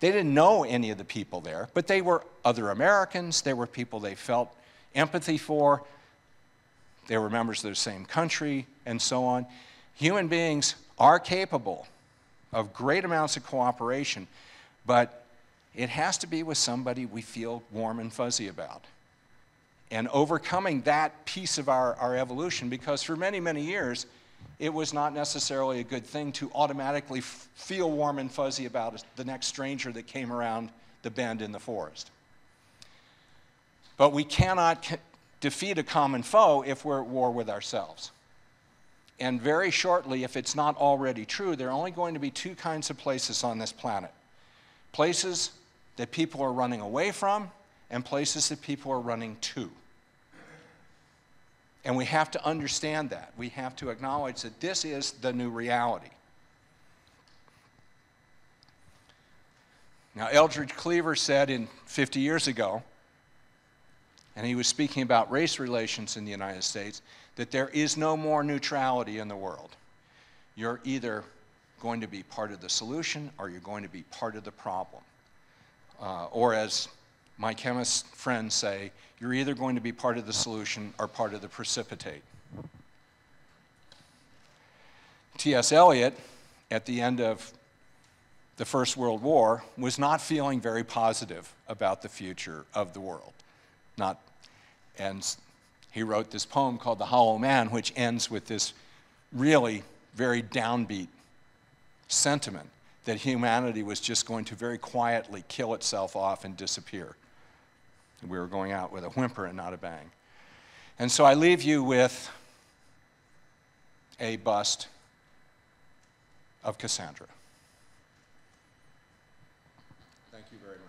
Speaker 2: they didn't know any of the people there, but they were other Americans, they were people they felt empathy for, they were members of the same country, and so on. Human beings are capable of great amounts of cooperation, but it has to be with somebody we feel warm and fuzzy about. And overcoming that piece of our, our evolution, because for many, many years, it was not necessarily a good thing to automatically feel warm and fuzzy about the next stranger that came around the bend in the forest. But we cannot defeat a common foe if we're at war with ourselves. And very shortly, if it's not already true, there are only going to be two kinds of places on this planet places that people are running away from, and places that people are running to. And we have to understand that. We have to acknowledge that this is the new reality. Now, Eldridge Cleaver said in 50 years ago, and he was speaking about race relations in the United States, that there is no more neutrality in the world. You're either going to be part of the solution or you're going to be part of the problem. Uh, or as my chemist friends say, you're either going to be part of the solution or part of the precipitate. T.S. Eliot, at the end of the First World War, was not feeling very positive about the future of the world. Not, and he wrote this poem called The Hollow Man, which ends with this really very downbeat sentiment that humanity was just going to very quietly kill itself off and disappear. We were going out with a whimper and not a bang. And so I leave you with a bust of Cassandra. Thank you very much.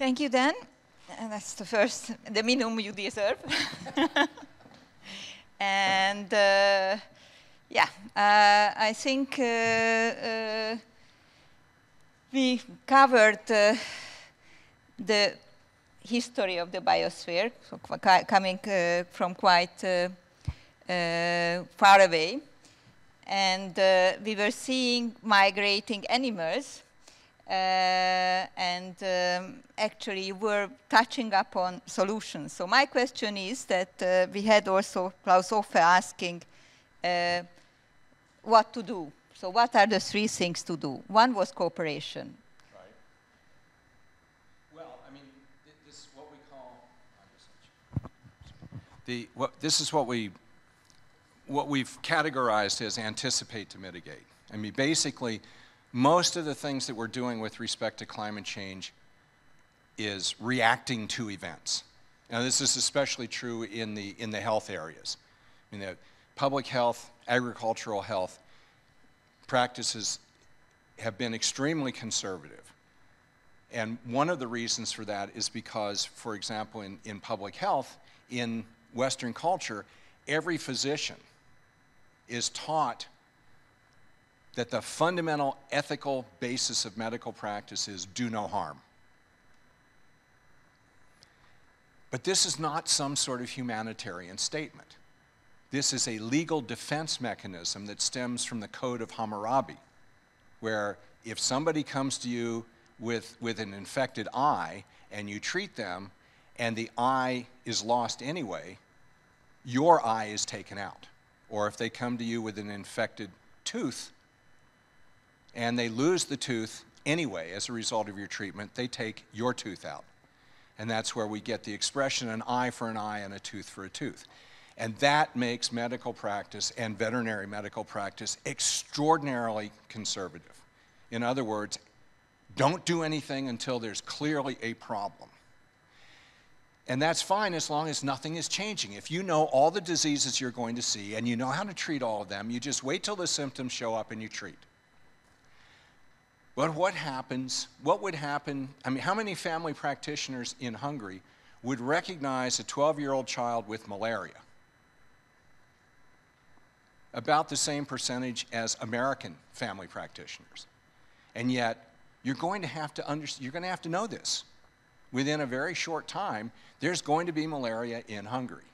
Speaker 1: Thank you, Dan. And that's the first, the minimum you deserve. and uh, yeah, uh, I think uh, uh we covered uh, the history of the biosphere, so coming uh, from quite far away. And we were seeing migrating animals and um, actually we're touching upon solutions. So my question is that uh, we had also Claus Offe asking uh, what to do. So what are the three things to do? One was cooperation.
Speaker 2: Right. Well, I mean, this is what we call the what this is what we what we've categorized as anticipate to mitigate. I mean, basically most of the things that we're doing with respect to climate change is reacting to events. Now, this is especially true in the, in the health areas. In the public health, agricultural health, practices have been extremely conservative. And one of the reasons for that is because, for example, in, in public health, in Western culture, every physician is taught that the fundamental ethical basis of medical practice is do no harm. But this is not some sort of humanitarian statement. This is a legal defense mechanism that stems from the Code of Hammurabi, where if somebody comes to you with, with an infected eye and you treat them and the eye is lost anyway, your eye is taken out. Or if they come to you with an infected tooth and they lose the tooth anyway as a result of your treatment, they take your tooth out. And that's where we get the expression an eye for an eye and a tooth for a tooth. And that makes medical practice and veterinary medical practice extraordinarily conservative. In other words, don't do anything until there's clearly a problem. And that's fine as long as nothing is changing. If you know all the diseases you're going to see and you know how to treat all of them, you just wait till the symptoms show up and you treat. But what happens, what would happen? I mean, how many family practitioners in Hungary would recognize a 12 year old child with malaria? About the same percentage as American family practitioners. And yet, you're going to have to understand, you're going to have to know this. Within a very short time, there's going to be malaria in Hungary.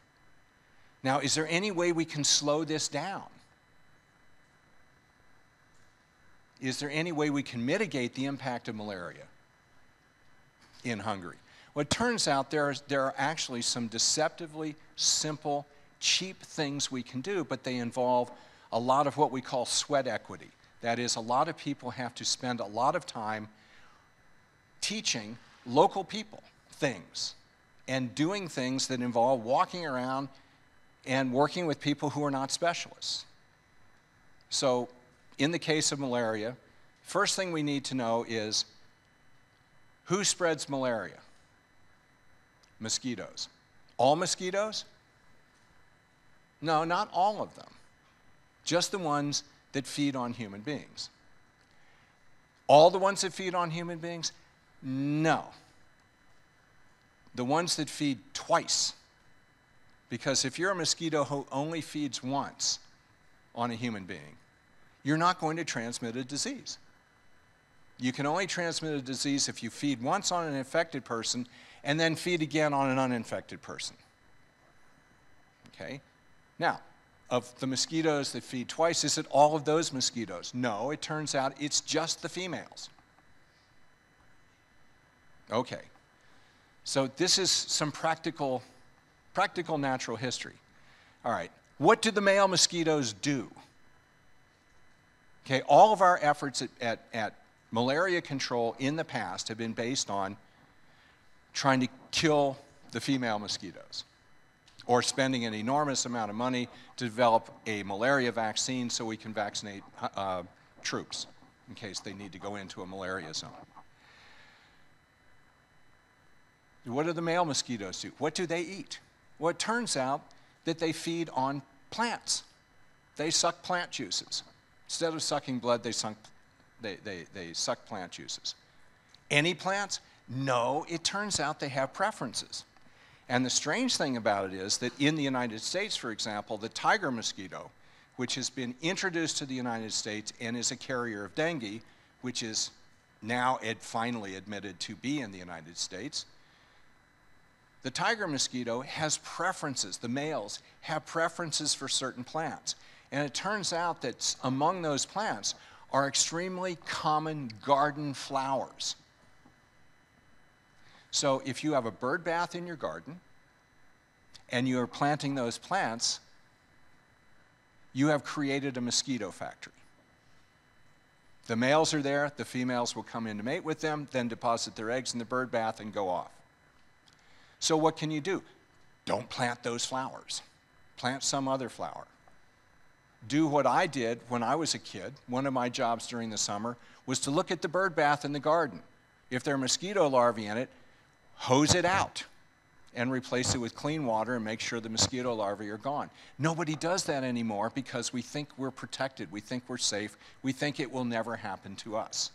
Speaker 2: Now, is there any way we can slow this down? Is there any way we can mitigate the impact of malaria in Hungary? Well, it turns out there, is, there are actually some deceptively simple, cheap things we can do, but they involve a lot of what we call sweat equity. That is, a lot of people have to spend a lot of time teaching local people things and doing things that involve walking around and working with people who are not specialists. So in the case of malaria, first thing we need to know is who spreads malaria? Mosquitoes. All mosquitoes? No, not all of them. Just the ones that feed on human beings. All the ones that feed on human beings? No. The ones that feed twice. Because if you're a mosquito who only feeds once on a human being, you're not going to transmit a disease. You can only transmit a disease if you feed once on an infected person and then feed again on an uninfected person. Okay? Now, of the mosquitoes that feed twice, is it all of those mosquitoes? No, it turns out it's just the females. Okay. So this is some practical, practical natural history. All right. What do the male mosquitoes do? Okay, all of our efforts at, at, at malaria control in the past have been based on trying to kill the female mosquitoes or spending an enormous amount of money to develop a malaria vaccine so we can vaccinate uh, troops in case they need to go into a malaria zone. What do the male mosquitoes do? What do they eat? Well, it turns out that they feed on plants. They suck plant juices. Instead of sucking blood, they, sunk, they, they, they suck plant juices. Any plants? No, it turns out they have preferences. And the strange thing about it is that in the United States, for example, the tiger mosquito, which has been introduced to the United States and is a carrier of dengue, which is now ed finally admitted to be in the United States, the tiger mosquito has preferences. The males have preferences for certain plants. And it turns out that among those plants are extremely common garden flowers. So if you have a bird bath in your garden and you are planting those plants, you have created a mosquito factory. The males are there, the females will come in to mate with them, then deposit their eggs in the bird bath and go off. So what can you do? Don't plant those flowers. Plant some other flower do what I did when I was a kid. One of my jobs during the summer was to look at the bird bath in the garden. If there are mosquito larvae in it, hose it out and replace it with clean water and make sure the mosquito larvae are gone. Nobody does that anymore because we think we're protected, we think we're safe, we think it will never happen to us.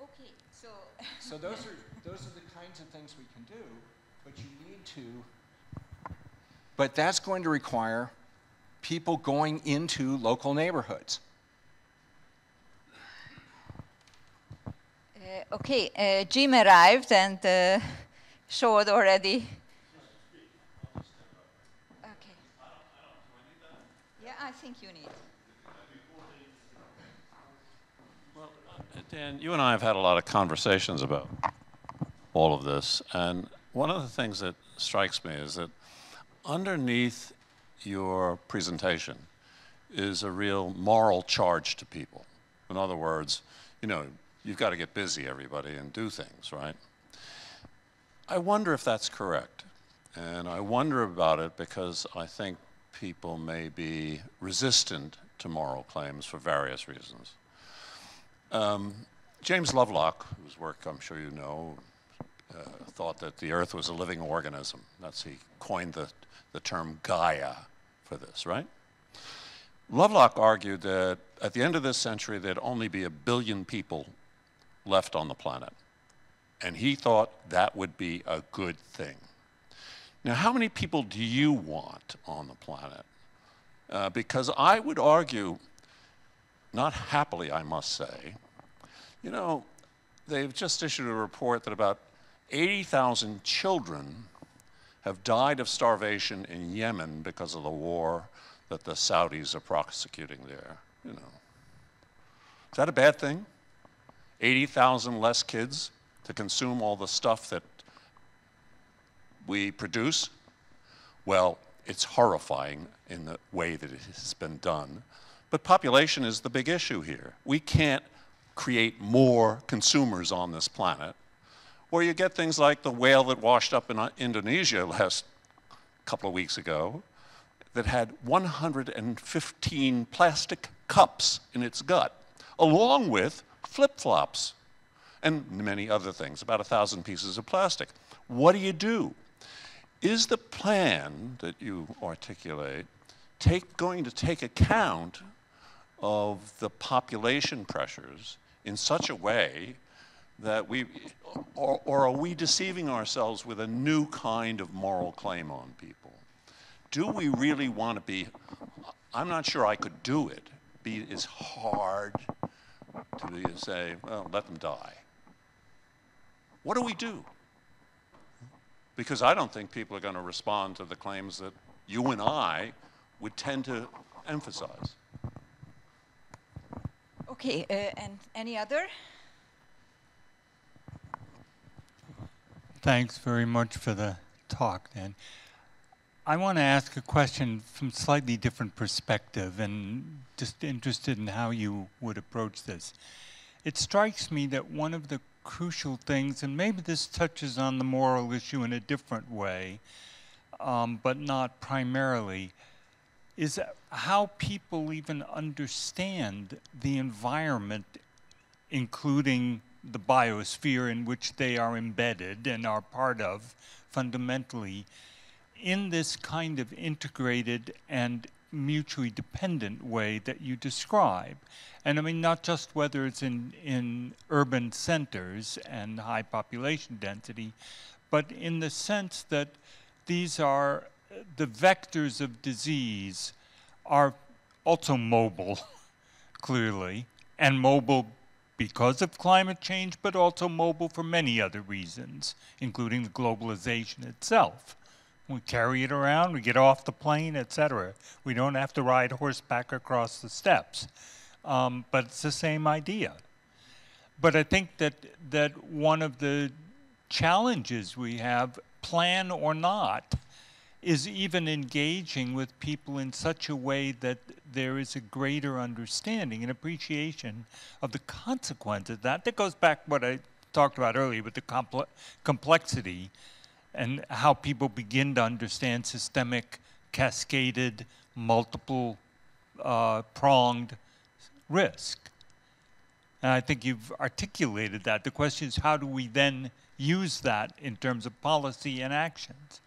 Speaker 3: Okay, so
Speaker 2: So those are, those are the kinds of things we can do, but you need to, but that's going to require people going into local neighborhoods.
Speaker 3: Uh, okay, uh, Jim arrived and uh, showed already. Okay. Yeah, I think you need.
Speaker 4: Well, Dan, you and I have had a lot of conversations about all of this, and one of the things that strikes me is that underneath your presentation is a real moral charge to people. In other words, you know, you've got to get busy, everybody, and do things, right? I wonder if that's correct. And I wonder about it because I think people may be resistant to moral claims for various reasons. Um, James Lovelock, whose work I'm sure you know, uh, thought that the earth was a living organism. That's he coined the, the term Gaia for this, right? Lovelock argued that at the end of this century, there'd only be a billion people left on the planet. And he thought that would be a good thing. Now, how many people do you want on the planet? Uh, because I would argue, not happily, I must say, you know, they've just issued a report that about 80,000 children have died of starvation in Yemen because of the war that the Saudis are prosecuting there. You know, is that a bad thing? 80,000 less kids to consume all the stuff that we produce? Well, it's horrifying in the way that it has been done. But population is the big issue here. We can't create more consumers on this planet. Or you get things like the whale that washed up in uh, Indonesia last couple of weeks ago that had 115 plastic cups in its gut, along with flip flops, and many other things, about a thousand pieces of plastic. What do you do? Is the plan that you articulate take, going to take account of the population pressures in such a way that we, or, or, are we deceiving ourselves with a new kind of moral claim on people? Do we really want to be, I'm not sure I could do it, be as hard to say, well, let them die. What do we do? Because I don't think people are going to respond to the claims that you and I would tend to emphasize.
Speaker 3: Okay, uh, and any other?
Speaker 5: Thanks very much for the talk, Dan. I want to ask a question from slightly different perspective and just interested in how you would approach this. It strikes me that one of the crucial things, and maybe this touches on the moral issue in a different way, um, but not primarily, is how people even understand the environment, including the biosphere in which they are embedded and are part of fundamentally in this kind of integrated and mutually dependent way that you describe. And I mean, not just whether it's in, in urban centers and high population density, but in the sense that these are the vectors of disease are also mobile, clearly, and mobile because of climate change, but also mobile for many other reasons, including the globalization itself. We carry it around, we get off the plane, etc. We don't have to ride horseback across the steppes. Um, but it's the same idea. But I think that, that one of the challenges we have, plan or not, is even engaging with people in such a way that there is a greater understanding and appreciation of the consequences of that. That goes back what I talked about earlier with the comple complexity and how people begin to understand systemic, cascaded, multiple uh, pronged risk. And I think you've articulated that. The question is, how do we then use that in terms of policy and actions?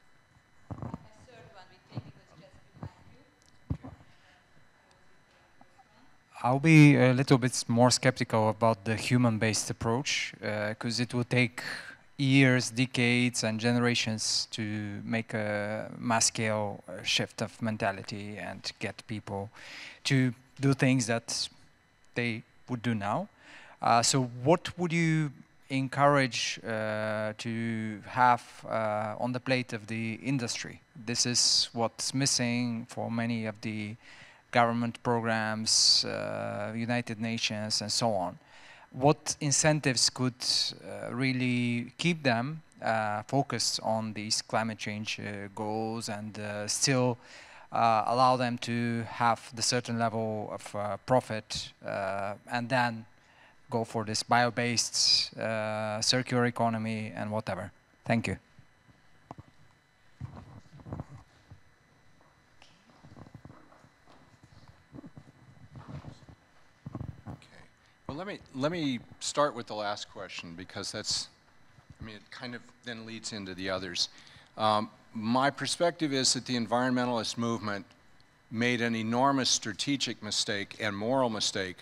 Speaker 6: I'll be a little bit more skeptical about the human-based approach because uh, it will take years, decades, and generations to make a mass-scale uh, shift of mentality and get people to do things that they would do now. Uh, so what would you encourage uh, to have uh, on the plate of the industry? This is what's missing for many of the government programs, uh, United Nations, and so on. What incentives could uh, really keep them uh, focused on these climate change uh, goals and still allow them to have the certain level of profit and then go for this bio-based circular economy and whatever? Thank you.
Speaker 2: Well, let me, let me start with the last question because that's, I mean, it kind of then leads into the others. Um, my perspective is that the environmentalist movement made an enormous strategic mistake and moral mistake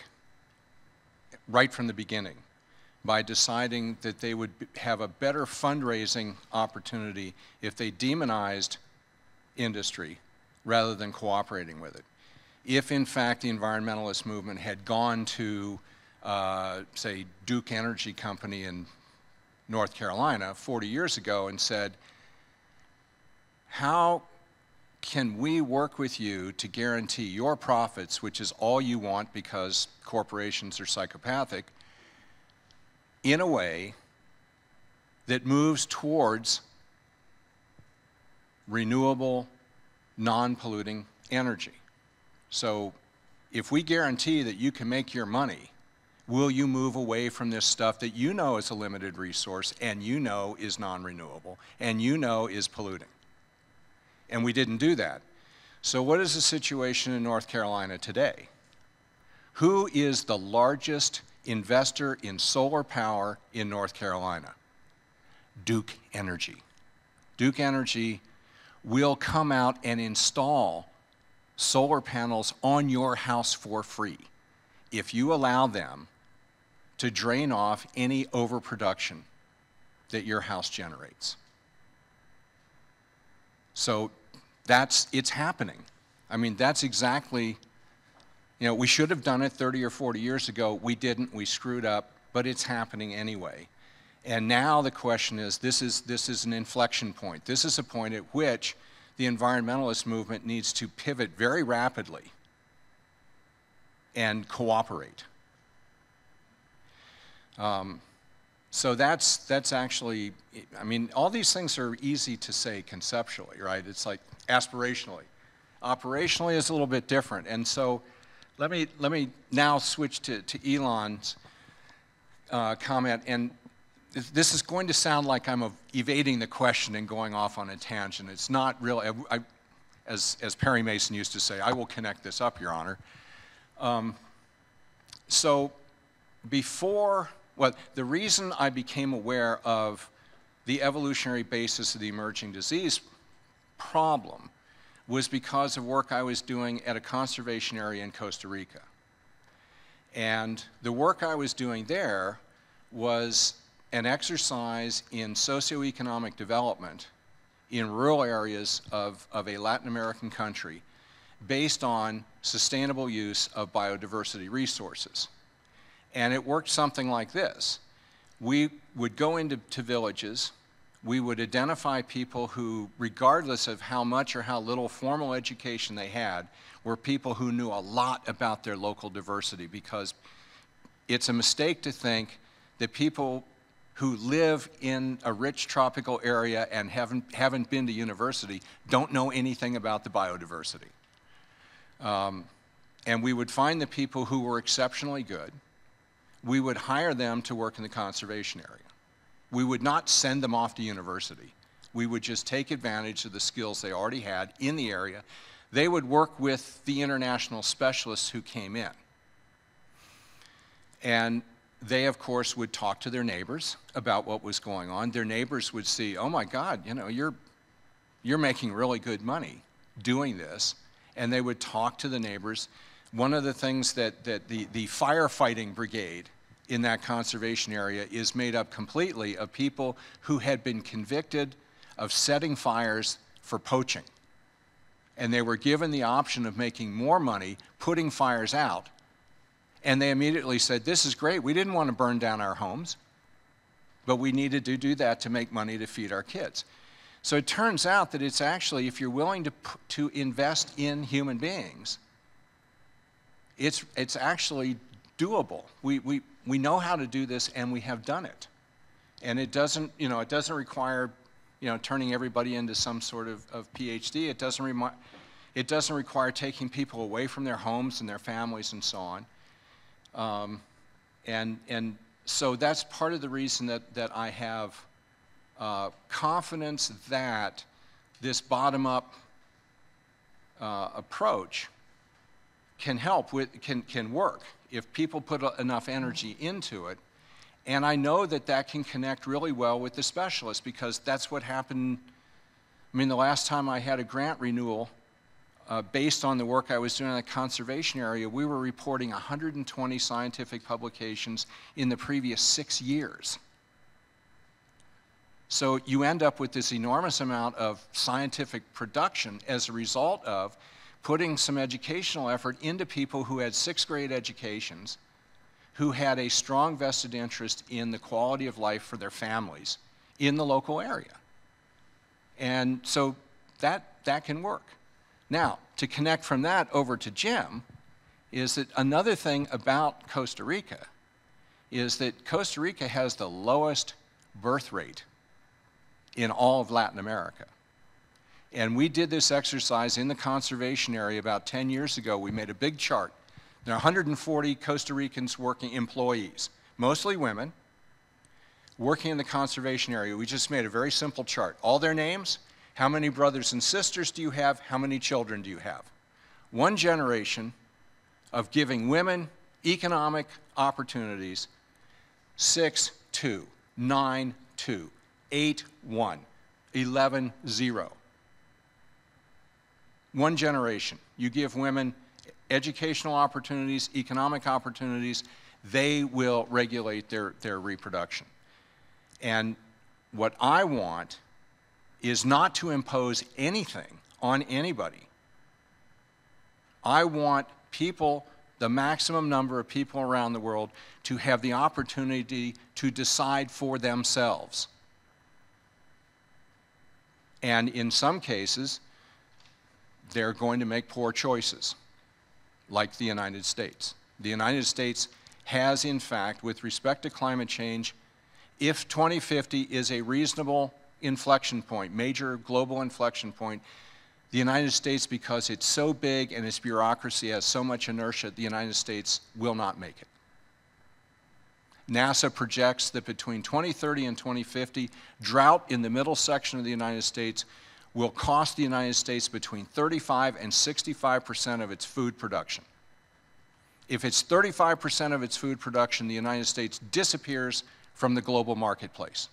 Speaker 2: right from the beginning by deciding that they would have a better fundraising opportunity if they demonized industry rather than cooperating with it. If, in fact, the environmentalist movement had gone to uh, say, Duke Energy Company in North Carolina 40 years ago and said, how can we work with you to guarantee your profits, which is all you want because corporations are psychopathic, in a way that moves towards renewable, non-polluting energy. So if we guarantee that you can make your money will you move away from this stuff that you know is a limited resource and you know is non-renewable and you know is polluting? And we didn't do that. So what is the situation in North Carolina today? Who is the largest investor in solar power in North Carolina? Duke Energy. Duke Energy will come out and install solar panels on your house for free if you allow them to drain off any overproduction that your house generates. So that's, it's happening. I mean, that's exactly, you know, we should have done it 30 or 40 years ago. We didn't, we screwed up, but it's happening anyway. And now the question is, this is, this is an inflection point. This is a point at which the environmentalist movement needs to pivot very rapidly and cooperate. Um, so that's, that's actually, I mean, all these things are easy to say conceptually, right? It's like aspirationally. Operationally is a little bit different. And so let me, let me now switch to, to Ilan's uh, comment. And this is going to sound like I'm evading the question and going off on a tangent. It's not really, I, I, as, as Perry Mason used to say, I will connect this up, Your Honor. Um, so before well, the reason I became aware of the evolutionary basis of the emerging disease problem was because of work I was doing at a conservation area in Costa Rica. And the work I was doing there was an exercise in socioeconomic development in rural areas of, of a Latin American country based on sustainable use of biodiversity resources. And it worked something like this. We would go into villages, we would identify people who, regardless of how much or how little formal education they had, were people who knew a lot about their local diversity because it's a mistake to think that people who live in a rich tropical area and haven't, haven't been to university don't know anything about the biodiversity. Um, and we would find the people who were exceptionally good, we would hire them to work in the conservation area. We would not send them off to university. We would just take advantage of the skills they already had in the area. They would work with the international specialists who came in. And they, of course, would talk to their neighbors about what was going on. Their neighbors would see, oh my God, you know, you're, you're making really good money doing this. And they would talk to the neighbors. One of the things that, that the, the firefighting brigade in that conservation area is made up completely of people who had been convicted of setting fires for poaching. And they were given the option of making more money putting fires out and they immediately said, This is great. We didn't want to burn down our homes, but we needed to do that to make money to feed our kids. So it turns out that it's actually, if you're willing to, to invest in human beings, it's, it's actually doable. We, we, we know how to do this and we have done it. And it doesn't, you know, it doesn't require, you know, turning everybody into some sort of, of PhD. It doesn't, remi- it doesn't require taking people away from their homes and their families and so on. Um, and, and so that's part of the reason that, that I have uh, confidence that this bottom up uh, approach can help with, can, can work if people put enough energy into it. And I know that that can connect really well with the specialists because that's what happened. I mean, the last time I had a grant renewal, uh, based on the work I was doing in the conservation area, we were reporting 120 scientific publications in the previous six years. So you end up with this enormous amount of scientific production as a result of putting some educational effort into people who had sixth grade educations, who had a strong vested interest in the quality of life for their families in the local area. And so that, that can work. Now, to connect from that over to Jim, is that another thing about Costa Rica is that Costa Rica has the lowest birth rate in all of Latin America. And we did this exercise in the conservation area about 10 years ago. We made a big chart. There are 140 Costa Ricans working employees, mostly women, working in the conservation area. We just made a very simple chart. All their names, how many brothers and sisters do you have? How many children do you have? One generation of giving women economic opportunities 6 2, 9 2, 8 1, 11 0. One generation. You give women educational opportunities, economic opportunities, they will regulate their, their reproduction. And what I want is not to impose anything on anybody. I want people, the maximum number of people around the world, to have the opportunity to decide for themselves. And in some cases, they're going to make poor choices, like the United States. The United States has, in fact, with respect to climate change, if 2050 is a reasonable inflection point, major global inflection point. The United States, because it's so big and its bureaucracy has so much inertia, the United States will not make it. NASA projects that between 2030 and 2050, drought in the middle section of the United States will cost the United States between 35 and 65 percent of its food production. If it's 35 percent of its food production, the United States disappears from the global marketplace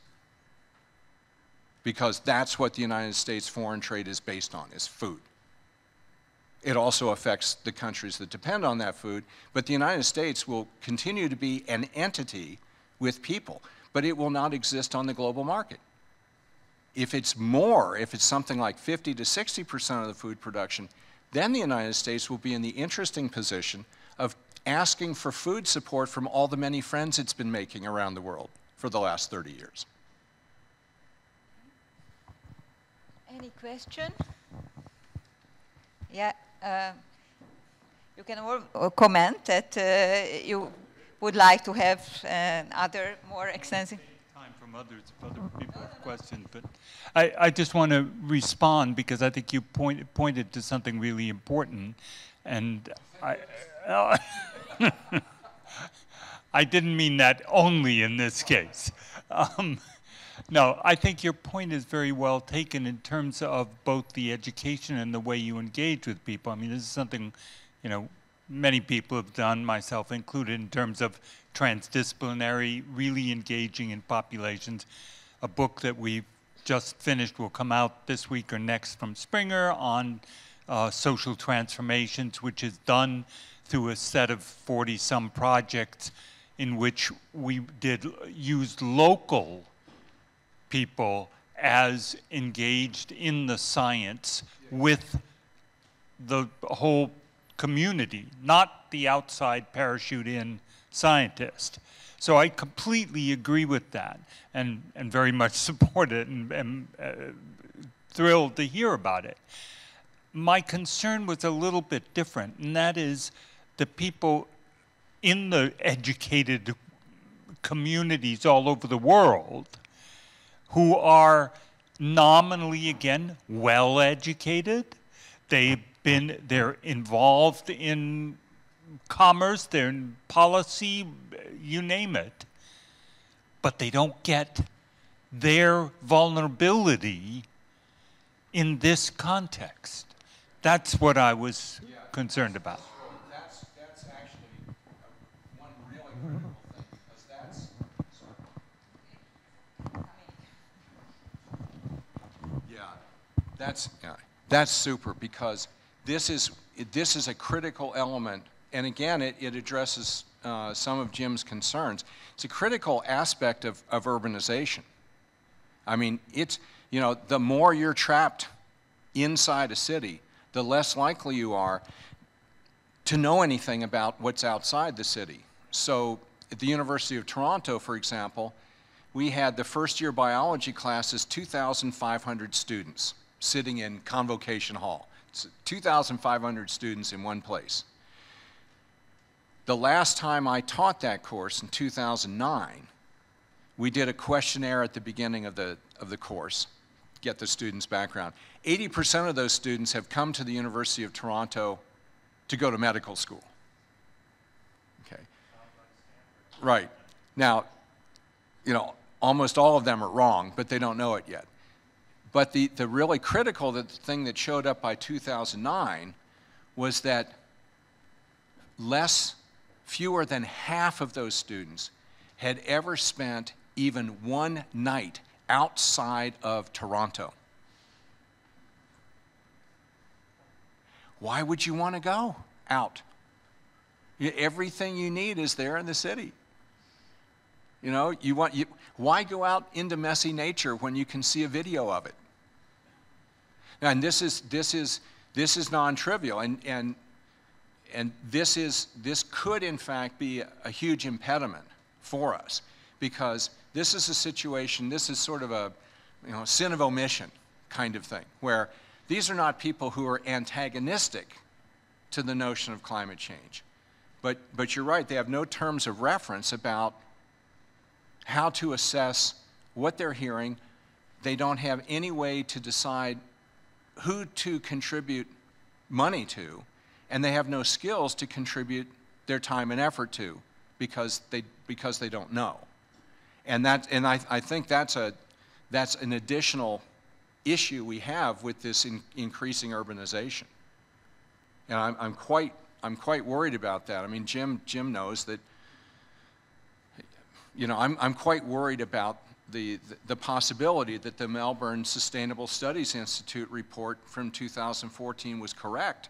Speaker 2: because that's what the United States foreign trade is based on, is food. It also affects the countries that depend on that food, but the United States will continue to be an entity with people, but it will not exist on the global market. If it's more, if it's something like 50 to 60% of the food production, then the United States will be in the interesting position of asking for food support from all the many friends it's been making around the world for the last 30 years.
Speaker 3: Any question? Yeah, uh, you can all comment that uh, you would like to have uh, other more extensive.
Speaker 5: From others, if other people have questions, but I, I just want to respond because I think you point, pointed to something really important, and I. I didn't mean that only in this case. Um, no, I think your point is very well taken in terms of both the education and the way you engage with people. I mean, this is something, you know, many people have done, myself included, in terms of transdisciplinary, really engaging in populations. A book that we've just finished will come out this week or next from Springer on uh, social transformations, which is done through a set of 40 some projects in which we did used local people as engaged in the science with the whole community, not the outside parachute in scientist. So I completely agree with that and, and very much support it and am uh, thrilled to hear about it. My concern was a little bit different, and that is the people in the educated communities all over the world who are nominally, again, well educated. They've been, they're involved in commerce, they're in policy, you name it. But they don't get their vulnerability in this context. That's what I was concerned about.
Speaker 2: That's, that's actually uh, one really critical thing, because that's, yeah, that's, yeah, that's super, because this is, this is a critical element, and again, it, it addresses uh, some of Jim's concerns. It's a critical aspect of, of urbanization. I mean, it's, you know, the more you're trapped inside a city, the less likely you are to know anything about what's outside the city. So at the University of Toronto, for example, we had the first year biology classes 2,500 students sitting in Convocation Hall. It's 2,500 students in one place. The last time I taught that course in 2009, we did a questionnaire at the beginning of the, of the course, get the students' background. 80% of those students have come to the University of Toronto to go to medical school. Okay. Right. Now, you know, almost all of them are wrong, but they don't know it yet. But the, the really critical the thing that showed up by 2009 was that less, fewer than half of those students had ever spent even one night outside of Toronto. Why would you want to go out? Everything you need is there in the city. You know, you want you, why go out into messy nature when you can see a video of it? And this is this is this is non-trivial, and and and this is this could in fact be a, huge impediment for us because this is a situation. This is sort of a you know sin of omission kind of thing where these are not people who are antagonistic to the notion of climate change. But, but you're right, they have no terms of reference about how to assess what they're hearing. They don't have any way to decide who to contribute money to, and they have no skills to contribute their time and effort to because they, because they don't know. And, that, and I, I think that's, a, that's an additional issue we have with this in, increasing urbanization. And I'm, I'm, quite, I'm quite worried about that. I mean, Jim, Jim knows that, you know, I'm, I'm quite worried about the, the possibility that the Melbourne Sustainable Society Institute report from 2014 was correct,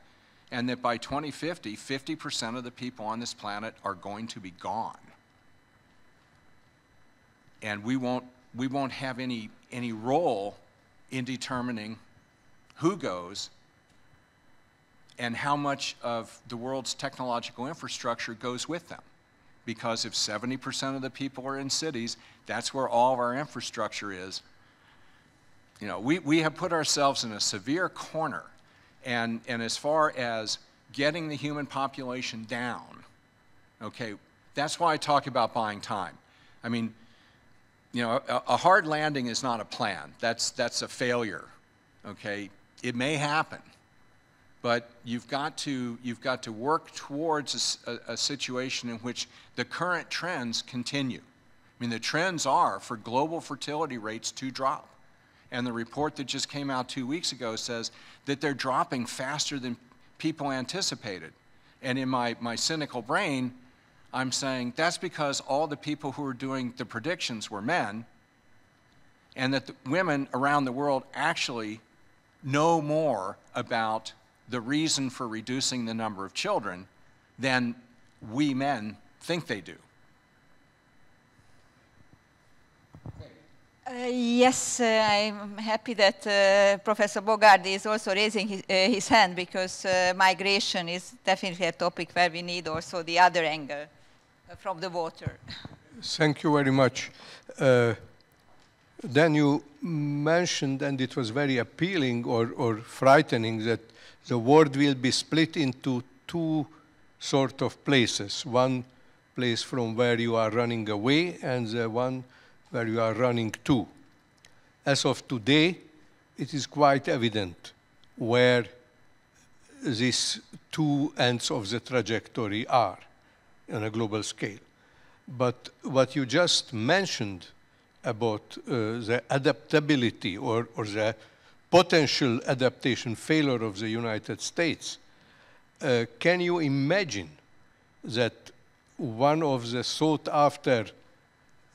Speaker 2: and that by 2050, 50% of the people on this planet are going to be gone. And we won't, we won't have any, any role in determining who goes and how much of the world's technological infrastructure goes with them. Because if 70% of the people are in cities, that's where all of our infrastructure is. You know, we, we have put ourselves in a severe corner. And, and as far as getting the human population down, okay, that's why I talk about buying time. I mean, you know, a, a, hard landing is not a plan. That's, that's a failure, okay? It may happen, but you've got to, you've got to work towards a, a, situation in which the current trends continue. I mean, the trends are for global fertility rates to drop. And the report that just came out two weeks ago says that they're dropping faster than people anticipated. And in my, my cynical brain, I'm saying that's because all the people who are doing the predictions were men, and that the women around the world actually know more about the reason for reducing the number of children than we men think they do.
Speaker 3: Uh, yes, uh, I'm happy that uh, Professor Bogardi is also raising his, uh, his hand because uh, migration is definitely a topic where we need also the other angle from the water.
Speaker 7: Thank you very much. Then you mentioned, and it was very appealing or, or frightening, that the world will be split into two sort of places. One place from where you are running away, and the one where you are running to. As of today, it is quite evident where these two ends of the trajectory are on a global scale. But what you just mentioned about uh, the adaptability or, or the potential adaptation failure of the United States, uh, can you imagine that one of the sought after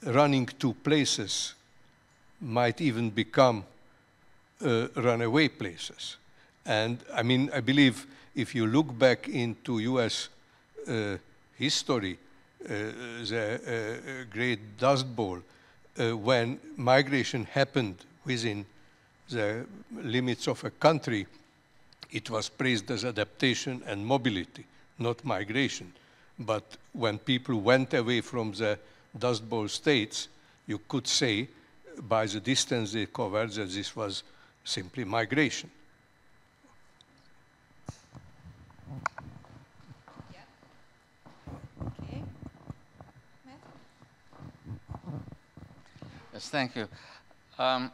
Speaker 7: running to places might even become uh, runaway places. And I mean, I believe if you look back into US uh, history, uh, the uh, Great Dust Bowl, uh, when migration happened within the limits of a country, it was praised as adaptation and mobility, not migration. But when people went away from the Dust Bowl states, you could say by the distance they covered that this was simply migration.
Speaker 8: Yes, thank you. Um,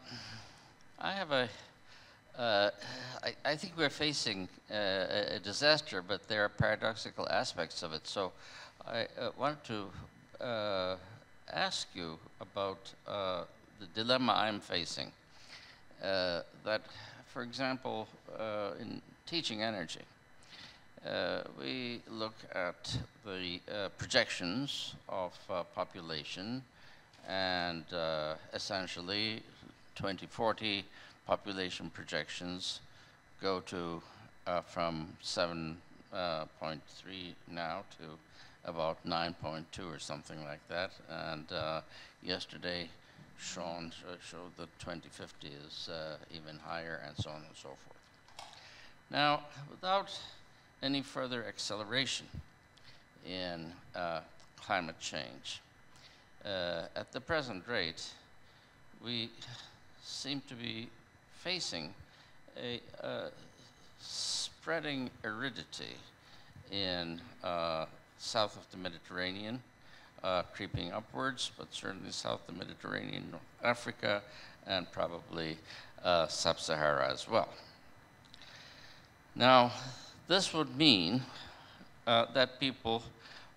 Speaker 8: I have a. Uh, I, I think we're facing uh, a, a disaster, but there are paradoxical aspects of it. So I uh, wanted to uh, ask you about uh, the dilemma I'm facing. Uh, that, for example, in teaching energy, uh, we look at the uh, projections of uh, population and essentially 2040 population projections go to from 7.3 now to about 9.2 or something like that. And uh, yesterday, Sean sh showed that 2050 is uh, even higher, and so on and so forth. Now, without any further acceleration in uh, climate change, uh, at the present rate, we seem to be facing a uh, spreading aridity in uh, south of the Mediterranean, uh, creeping upwards, but certainly south of the Mediterranean, North Africa, and probably uh, sub-Sahara as well. Now, this would mean uh, that people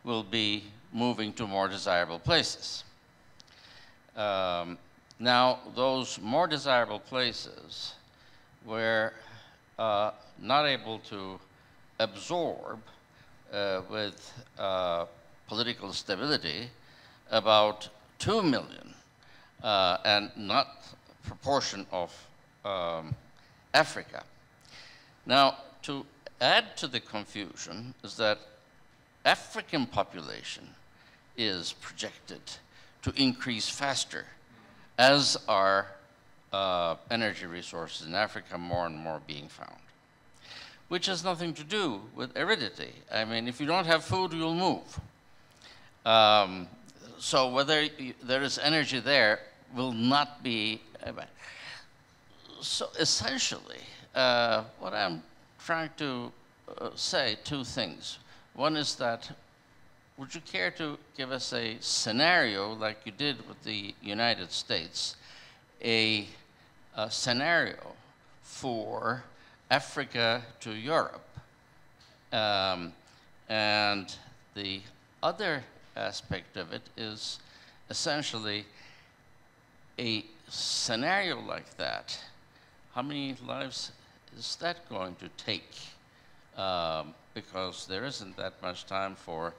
Speaker 8: will be moving to more desirable places. Um, now, those more desirable places were uh, not able to absorb with uh, political stability about 2 million uh, and not proportion of um, Africa. Now, to add to the confusion is that African population is projected to increase faster as are uh, energy resources in Africa more and more being found which has nothing to do with aridity. I mean, if you don't have food, you'll move. Um, so whether there is energy there will not be. Uh, so essentially, uh, what I'm trying to uh, say, two things. One is that, would you care to give us a scenario like you did with the United States, a, a scenario for Africa to Europe. Um, and the other aspect of it is essentially a scenario like that. How many lives is that going to take? Um, because there isn't that much time for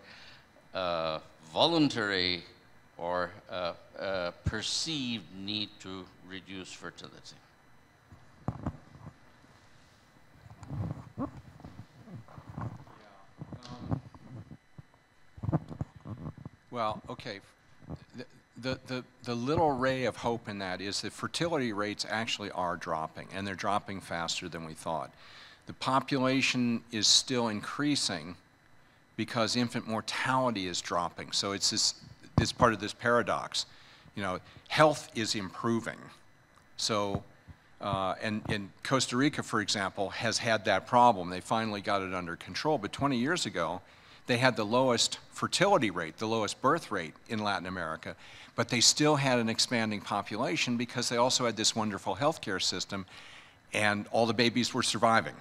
Speaker 8: uh, voluntary or uh, uh, perceived need to reduce fertility.
Speaker 2: Well, okay. The, the, the, the little ray of hope in that is that fertility rates actually are dropping, and they're dropping faster than we thought. The population is still increasing because infant mortality is dropping. So it's this, this part of this paradox. You know, health is improving. So, uh, and, and Costa Rica, for example, has had that problem. They finally got it under control. But 20 years ago, they had the lowest fertility rate, the lowest birth rate in Latin America, but they still had an expanding population because they also had this wonderful healthcare system and all the babies were surviving.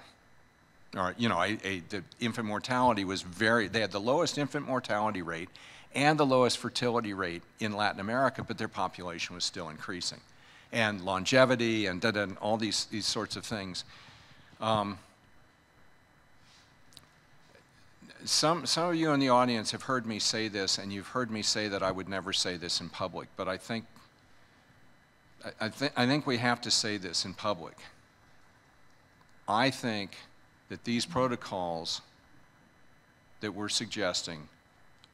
Speaker 2: Or, you know, the infant mortality was very, they had the lowest infant mortality rate and the lowest fertility rate in Latin America, but their population was still increasing. And longevity and, da, da, and all these, these sorts of things. Um, some, some of you in the audience have heard me say this, and you've heard me say that I would never say this in public, but I think, I, I, th I think we have to say this in public. I think that these protocols that we're suggesting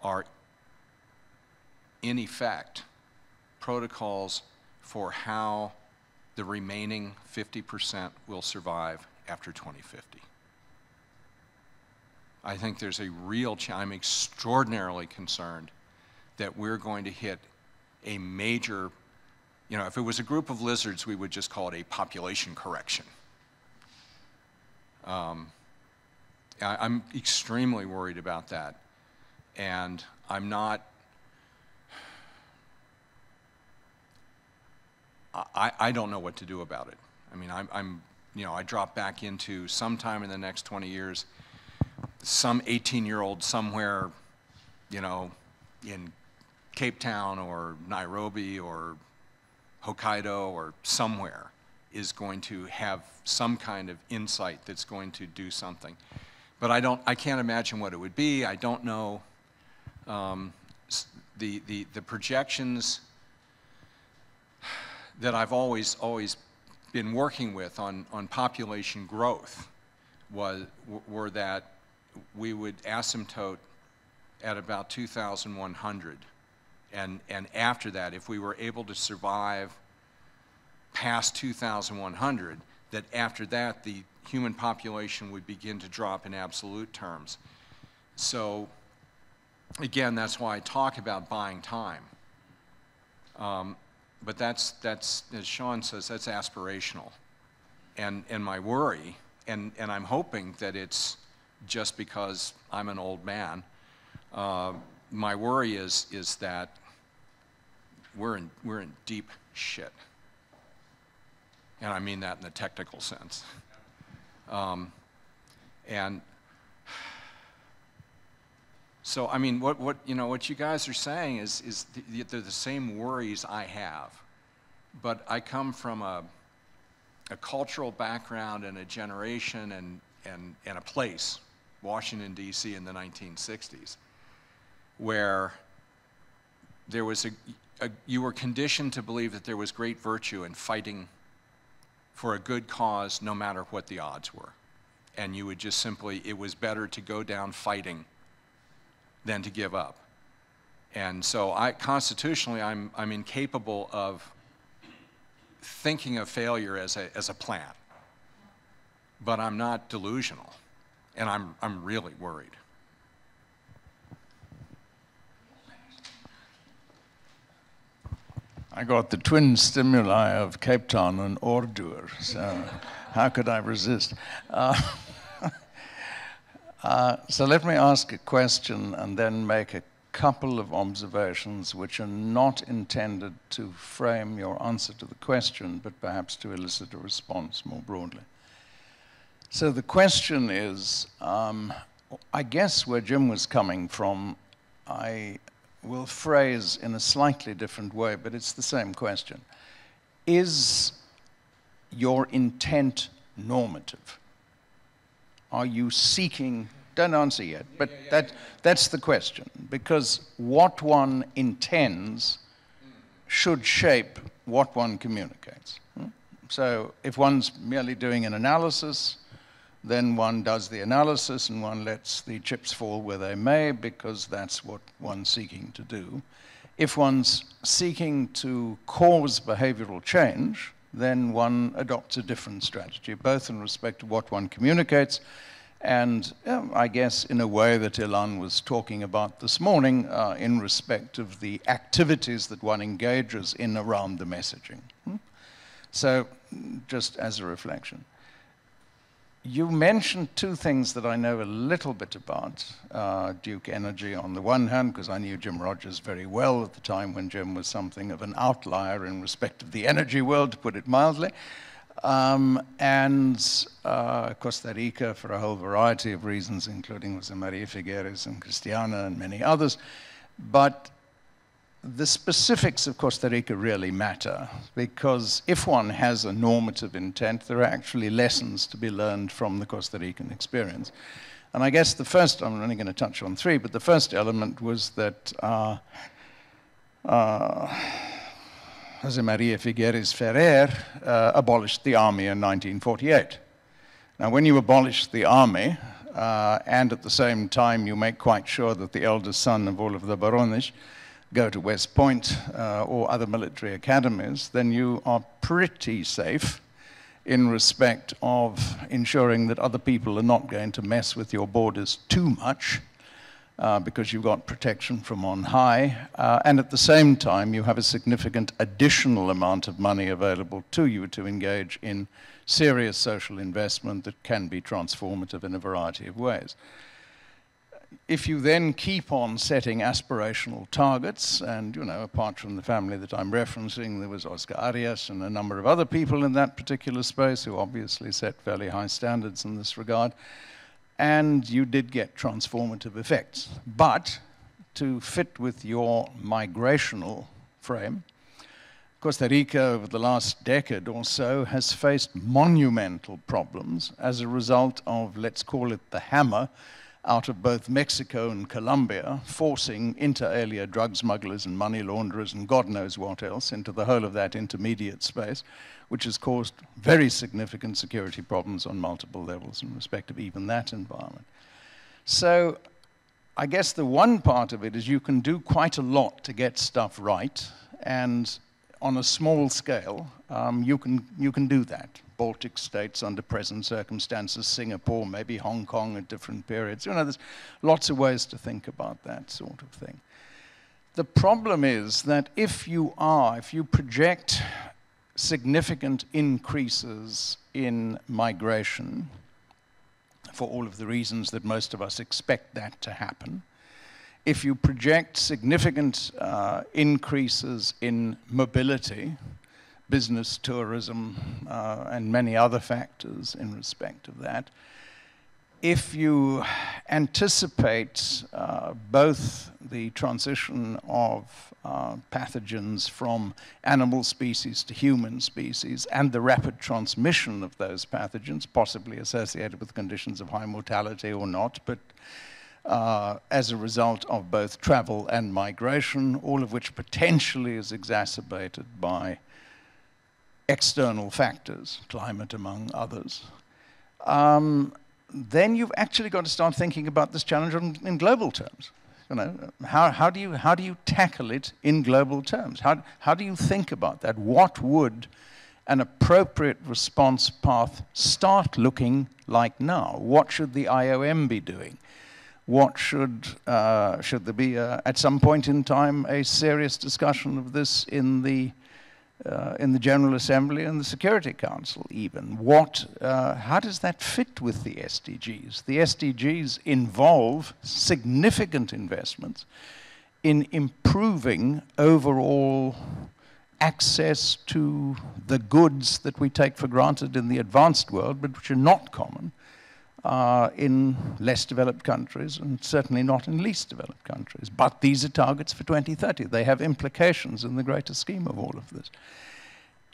Speaker 2: are, in effect, protocols for how the remaining 50% will survive after 2050. I think there's a real. I'm extraordinarily concerned that we're going to hit a major, you know, if it was a group of lizards, we would just call it a population correction. Um, I, I'm extremely worried about that. And I'm not, I, I don't know what to do about it. I mean, I'm, I'm, you know, I drop back into sometime in the next 20 years, some 18 year old somewhere, you know, in Cape Town or Nairobi or Hokkaido or somewhere is going to have some kind of insight that's going to do something. But I don't, I can't imagine what it would be. I don't know. Um, the, the, the projections that I've always, always been working with on, on population growth was, were that we would asymptote at about 2,100. And, and after that, if we were able to survive past 2,100, that after that, the human population would begin to drop in absolute terms. So, again, that's why I talk about buying time. Um, but that's, that's, as Sean says, that's aspirational. And, and my worry, and, and I'm hoping that it's just because I'm an old man. Uh, my worry is, is that we're in, we're in deep shit. And I mean that in the technical sense. Um, and so, I mean, what, what, you know, what you guys are saying is, is the, they're the same worries I have. But I come from a, a cultural background and a generation and, and, and a place Washington, D.C. in the 1960s, where there was a, a, you were conditioned to believe that there was great virtue in fighting for a good cause no matter what the odds were. And you would just simply, it was better to go down fighting than to give up. And so I, constitutionally, I'm, I'm incapable of thinking of failure as a, as a plan. But I'm not delusional and I'm, I'm really worried.
Speaker 9: I got the twin stimuli of Cape Town and Ordure, so how could I resist? Uh, uh, so let me ask a question and then make a couple of observations which are not intended to frame your answer to the question, but perhaps to elicit a response more broadly. So the question is, um, I guess where Jim was coming from, I will phrase in a slightly different way, but it's the same question. Is your intent normative? Are you seeking don't answer yet, but that, that's the question. Because what one intends should shape what one communicates. Hmm? So if one's merely doing an analysis, then one does the analysis and one lets the chips fall where they may because that's what one's seeking to do. If one's seeking to cause behavioral change, then one adopts a different strategy, both in respect to what one communicates and um, I guess in a way that Ilan was talking about this morning uh, in respect of the activities that one engages in around the messaging. Hmm? So just as a reflection. You mentioned two things that I know a little bit about. Uh, Duke Energy on the one hand, because I knew Jim Rogers very well at the time when Jim was something of an outlier in respect of the energy world, to put it mildly. Um, and uh, Costa Rica for a whole variety of reasons, including Jose Maria Figueres and Christiana and many others. But the specifics of Costa Rica really matter because if one has a normative intent, there are actually lessons to be learned from the Costa Rican experience. And I guess the first, I'm only going to touch on three, but the first element was that uh, uh, Jose Maria Figueres Ferrer uh, abolished the army in 1948. Now, when you abolish the army, uh, and at the same time you make quite sure that the eldest son of all of the Barones go to West Point uh, or other military academies, then you are pretty safe in respect of ensuring that other people are not going to mess with your borders too much uh, because you've got protection from on high. Uh, and at the same time, you have a significant additional amount of money available to you to engage in serious social investment that can be transformative in a variety of ways if you then keep on setting aspirational targets, and you know, apart from the family that I'm referencing, there was Oscar Arias and a number of other people in that particular space who obviously set fairly high standards in this regard, and you did get transformative effects. But to fit with your migrational frame, Costa Rica over the last decade or so has faced monumental problems as a result of, let's call it the hammer, out of both Mexico and Colombia, forcing inter alia drug smugglers and money launderers and God knows what else into the whole of that intermediate space, which has caused very significant security problems on multiple levels in respect of even that environment. So I guess the one part of it is you can do quite a lot to get stuff right, and on a small scale, um, you, can, you can do that. Baltic states under present circumstances, Singapore, maybe Hong Kong at different periods. You know, there's lots of ways to think about that sort of thing. The problem is that if you are, if you project significant increases in migration, for all of the reasons that most of us expect that to happen, if you project significant uh, increases in mobility, business tourism, uh, and many other factors in respect of that. If you anticipate uh, both the transition of uh, pathogens from animal species to human species and the rapid transmission of those pathogens, possibly associated with conditions of high mortality or not, but uh, as a result of both travel and migration, all of which potentially is exacerbated by external factors, climate among others, um, then you've actually got to start thinking about this challenge in, in global terms. You know, how, how, do you, how do you tackle it in global terms? How, how do you think about that? What would an appropriate response path start looking like now? What should the IOM be doing? What should, uh, should there be, a, at some point in time, a serious discussion of this in the uh, in the General Assembly and the Security Council, even. What, uh, how does that fit with the SDGs? The SDGs involve significant investments in improving overall access to the goods that we take for granted in the advanced world, but which are not common uh, in less developed countries and certainly not in least developed countries. But these are targets for 2030. They have implications in the greater scheme of all of this.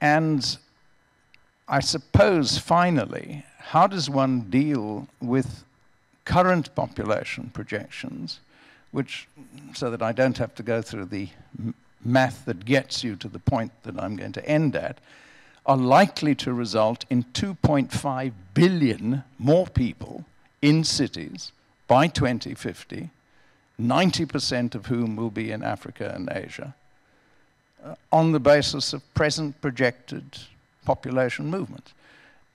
Speaker 9: And I suppose finally, how does one deal with current population projections, which, so that I don't have to go through the math that gets you to the point that I'm going to end at, are likely to result in 2.5 billion more people in cities by 2050, 90% of whom will be in Africa and Asia, uh, on the basis of present projected population movement.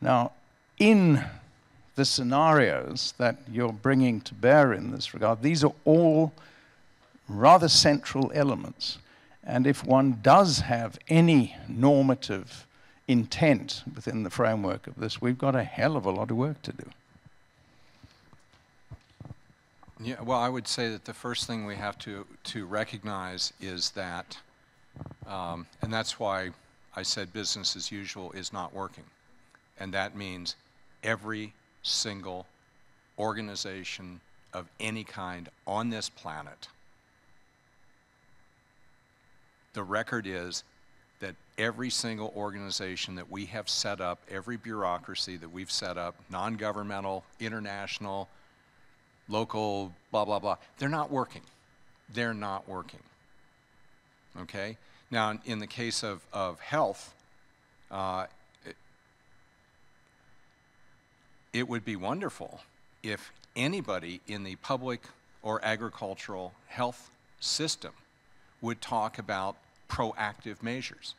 Speaker 9: Now, in the scenarios that you're bringing to bear in this regard, these are all rather central elements. And if one does have any normative intent within the framework of this, we've got a hell of a lot of work to do.
Speaker 2: Yeah, well, I would say that the first thing we have to, to recognize is that, um, and that's why I said business as usual is not working. And that means every single organization of any kind on this planet. The record is every single organization that we have set up, every bureaucracy that we've set up, non governmental, international, local, blah, blah, blah, they're not working. They're not working. Okay? Now, in the case of, of health, uh, it, it would be wonderful if anybody in the public or agricultural health system would talk about proactive measures.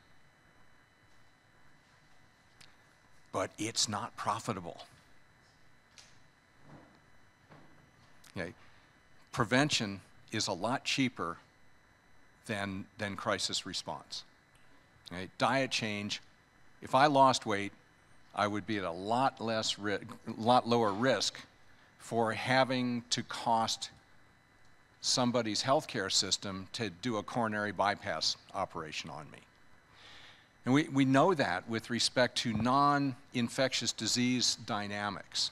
Speaker 2: But it's not profitable. Okay. Prevention is a lot cheaper than, than crisis response. Okay. Diet change, if I lost weight, I would be at a lot less lot lower risk for having to cost somebody's healthcare system to do a coronary bypass operation on me. And we, we know that with respect to non infectious disease dynamics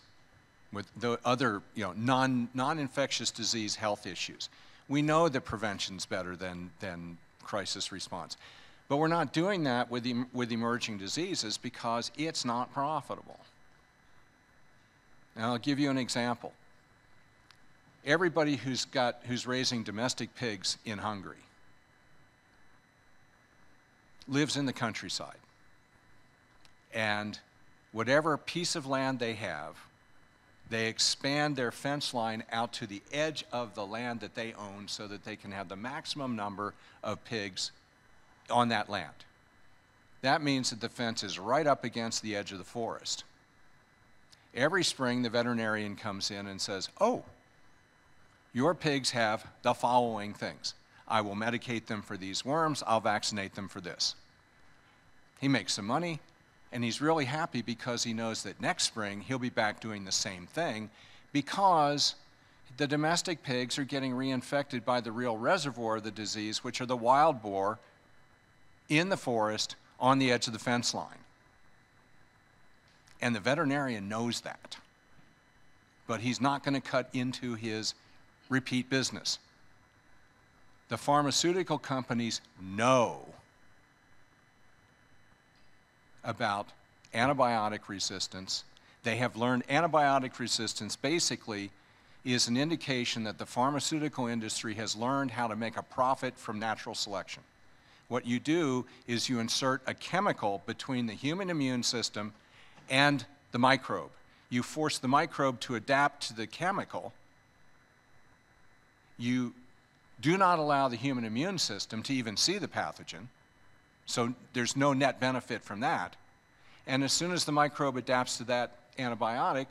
Speaker 2: with the other you know, non, non-infectious disease health issues. We know that prevention is better than, than crisis response. But we're not doing that with, with emerging diseases because it's not profitable. Now, I'll give you an example. Everybody who's, got, who's raising domestic pigs in Hungary lives in the countryside. And whatever piece of land they have, they expand their fence line out to the edge of the land that they own so that they can have the maximum number of pigs on that land. That means that the fence is right up against the edge of the forest. Every spring, the veterinarian comes in and says, Oh, your pigs have the following things. I will medicate them for these worms, I'll vaccinate them for this. He makes some money, and he's really happy because he knows that next spring he'll be back doing the same thing because the domestic pigs are getting reinfected by the real reservoir of the disease, which are the wild boar in the forest on the edge of the fence line. And the veterinarian knows that. But he's not going to cut into his repeat business. The pharmaceutical companies know about antibiotic resistance. They have learned antibiotic resistance basically is an indication that the pharmaceutical industry has learned how to make a profit from natural selection. What you do is you insert a chemical between the human immune system and the microbe. You force the microbe to adapt to the chemical. You do not allow the human immune system to even see the pathogen. So there's no net benefit from that. And as soon as the microbe adapts to that antibiotic,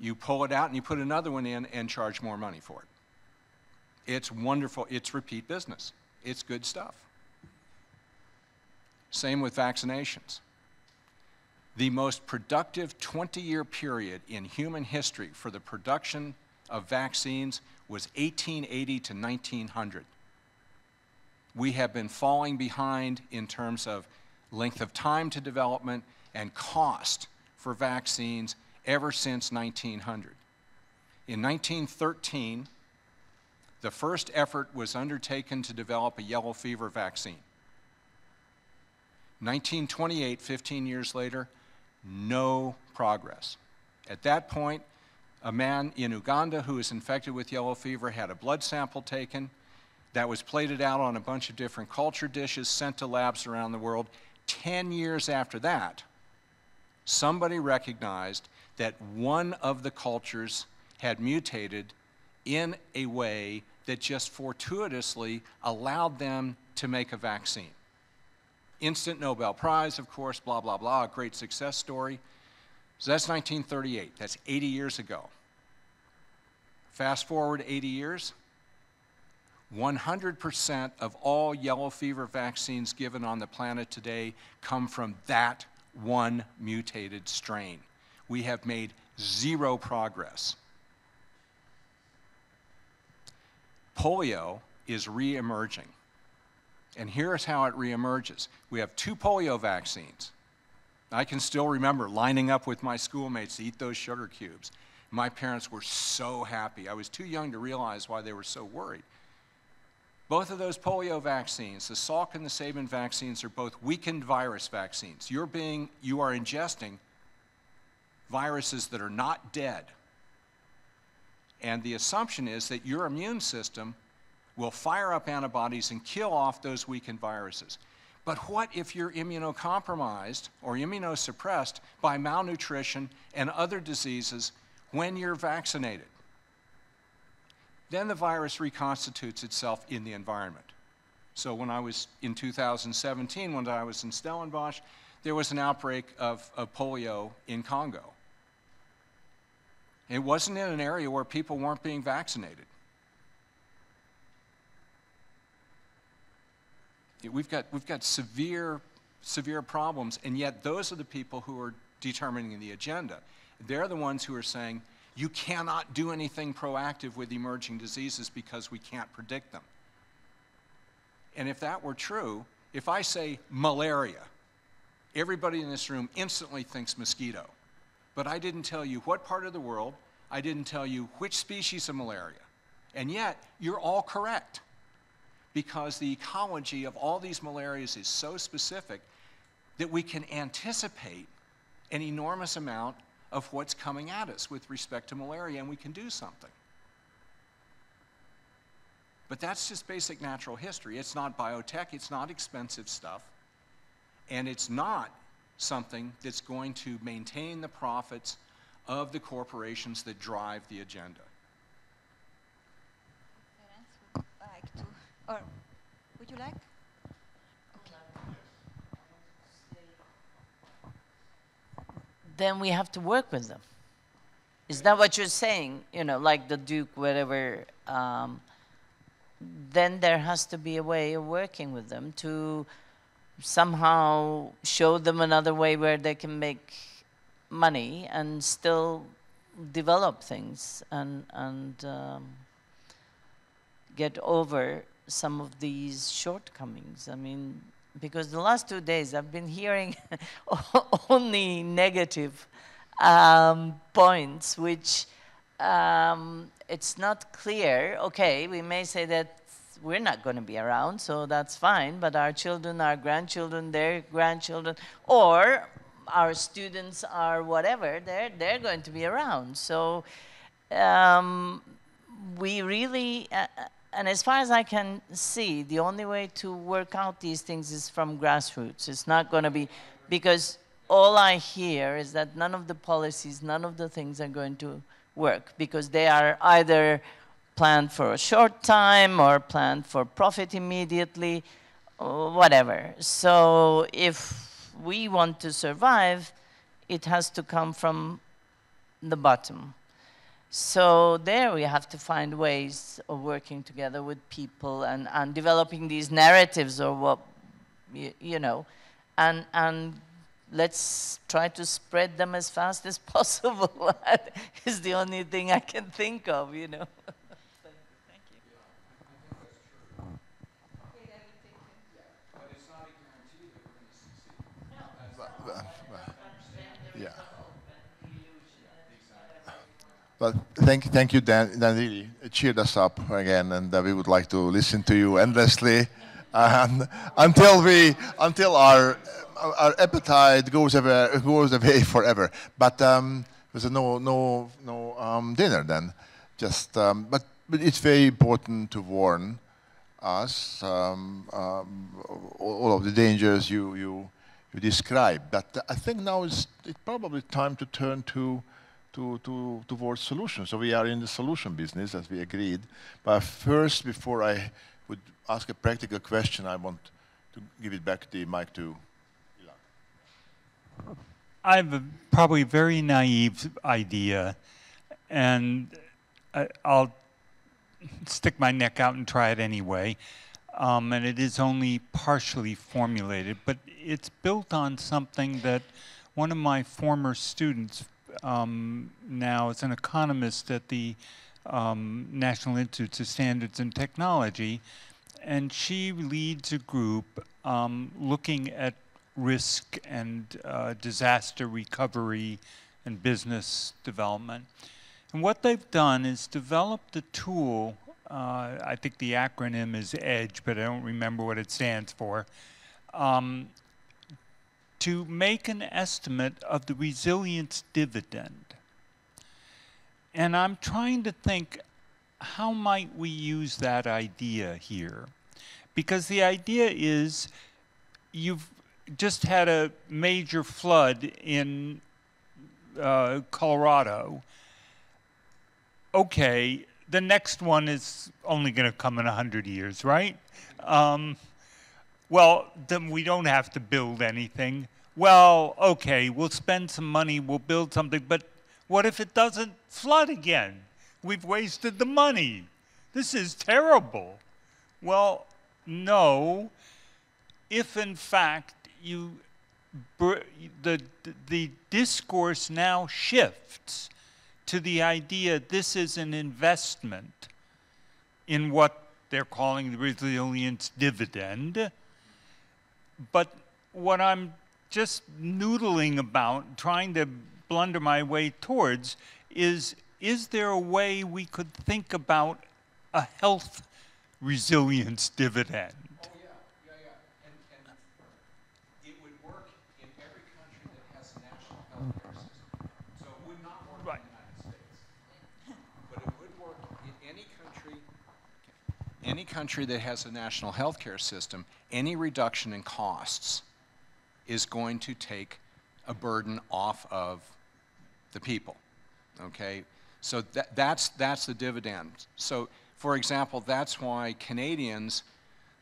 Speaker 2: you pull it out and you put another one in and charge more money for it. It's wonderful. It's repeat business. It's good stuff. Same with vaccinations. The most productive 20 year period in human history for the production of vaccines was 1880 to 1900 we have been falling behind in terms of length of time to development and cost for vaccines ever since 1900. In 1913, the first effort was undertaken to develop a yellow fever vaccine. 1928, 15 years later, no progress. At that point, A man in Uganda who was infected with yellow fever had a blood sample taken that was plated out on a bunch of different culture dishes, sent to labs around the world. Ten years after that, somebody recognized that one of the cultures had mutated in a way that just fortuitously allowed them to make a vaccine. Instant Nobel Prize, of course, blah, blah, blah, great success story. So that's 1938. That's 80 years ago. Fast forward 80 years, 100% of all yellow fever vaccines given on the planet today come from that one mutated strain. We have made zero progress. Polio is reemerging. And here's how it reemerges. We have two polio vaccines. I can still remember lining up with my schoolmates to eat those sugar cubes. My parents were so happy. I was too young to realize why they were so worried. Both of those polio vaccines, the Salk and the Sabin vaccines, are both weakened virus vaccines. You're being, you are ingesting viruses that are not dead. And the assumption is that your immune system will fire up antibodies and kill off those weakened viruses. But what if you're immunocompromised or immunosuppressed by malnutrition and other diseases when you're vaccinated? Then the virus reconstitutes itself in the environment. So when I was in 2017, when I was in Stellenbosch, there was an outbreak of, of polio in Congo. It wasn't in an area where people weren't being vaccinated. We've got, we've got severe, severe problems, and yet those are the people who are determining the agenda. They're the ones who are saying, you cannot do anything proactive with emerging diseases because we can't predict them. And if that were true, if I say malaria, everybody in this room instantly thinks mosquito. But I didn't tell you what part of the world, I didn't tell you which species of malaria. And yet, you're all correct because the ecology of all these malarias is so specific that we can anticipate an enormous amount of what's coming at us with respect to malaria, and we can do something. But that's just basic natural history. It's not biotech, it's not expensive stuff, and it's not something that's going to maintain the profits of the corporations that drive the agenda.
Speaker 3: Would like to, or would you like?
Speaker 10: then we have to work with them. Is that what you're saying? You know, like the Duke, whatever. Um, then there has to be a way of working with them to somehow show them another way where they can make money and still develop things and and um, get over some of these shortcomings. I mean, because the last two days I've been hearing only negative um, points, which um, it's not clear. Okay, we may say that we're not going to be around, so that's fine, but our children, our grandchildren, their grandchildren, or our students are whatever, they're, they're going to be around. So um, we really, uh, and as far as I can see, the only way to work out these things is from grassroots. It's not going to be, because all I hear is that none of the policies, none of the things are going to work because they are either planned for a short time or planned for profit immediately, whatever. So if we want to survive, it has to come from the bottom. So there we have to find ways of working together with people and, and developing these narratives or what, you, you know, and, and let's try to spread them as fast as possible is the only thing I can think of, you know.
Speaker 11: But thank, thank you, Dan, Dan really cheered us up again, and uh, we would like to listen to you endlessly and until we, until our, our appetite goes away, goes away forever. But um, there's no no no um, dinner then. Just um, but but it's very important to warn us um, um, all of the dangers you you you describe. But I think now is it's probably time to turn to to, to, towards solutions. So we are in the solution business, as we agreed. But first, before I would ask a practical question, I want to give it back the mic to Ilan.
Speaker 5: I have probably a probably very naive idea, and I, I'll stick my neck out and try it anyway. Um, and it is only partially formulated, but it's built on something that one of my former students um, now is an economist at the um, National Institutes of Standards and Technology, and she leads a group um, looking at risk and uh, disaster recovery and business development. And what they've done is developed a tool. Uh, I think the acronym is EDGE, but I don't remember what it stands for. Um, to make an estimate of the resilience dividend. And I'm trying to think how might we use that idea here? Because the idea is you've just had a major flood in uh, Colorado. Okay, the next one is only going to come in 100 years, right? Um, well, then we don't have to build anything. Well, okay, we'll spend some money, we'll build something, but what if it doesn't flood again? We've wasted the money. This is terrible. Well, no. If in fact you the the discourse now shifts to the idea this is an investment in what they're calling the resilience dividend but what I'm just noodling about, trying to blunder my way towards, is is there a way we could think about a health resilience dividend?
Speaker 2: Oh, yeah, yeah, yeah. And, and it would work in every country that has a national health care system. So it would not work
Speaker 5: right.
Speaker 2: in the United States. But it would work in any country, any country that has a national health care system, any reduction in costs is going to take a burden off of the people. Okay? So that, that's, that's the dividend. So, for example, that's why Canadians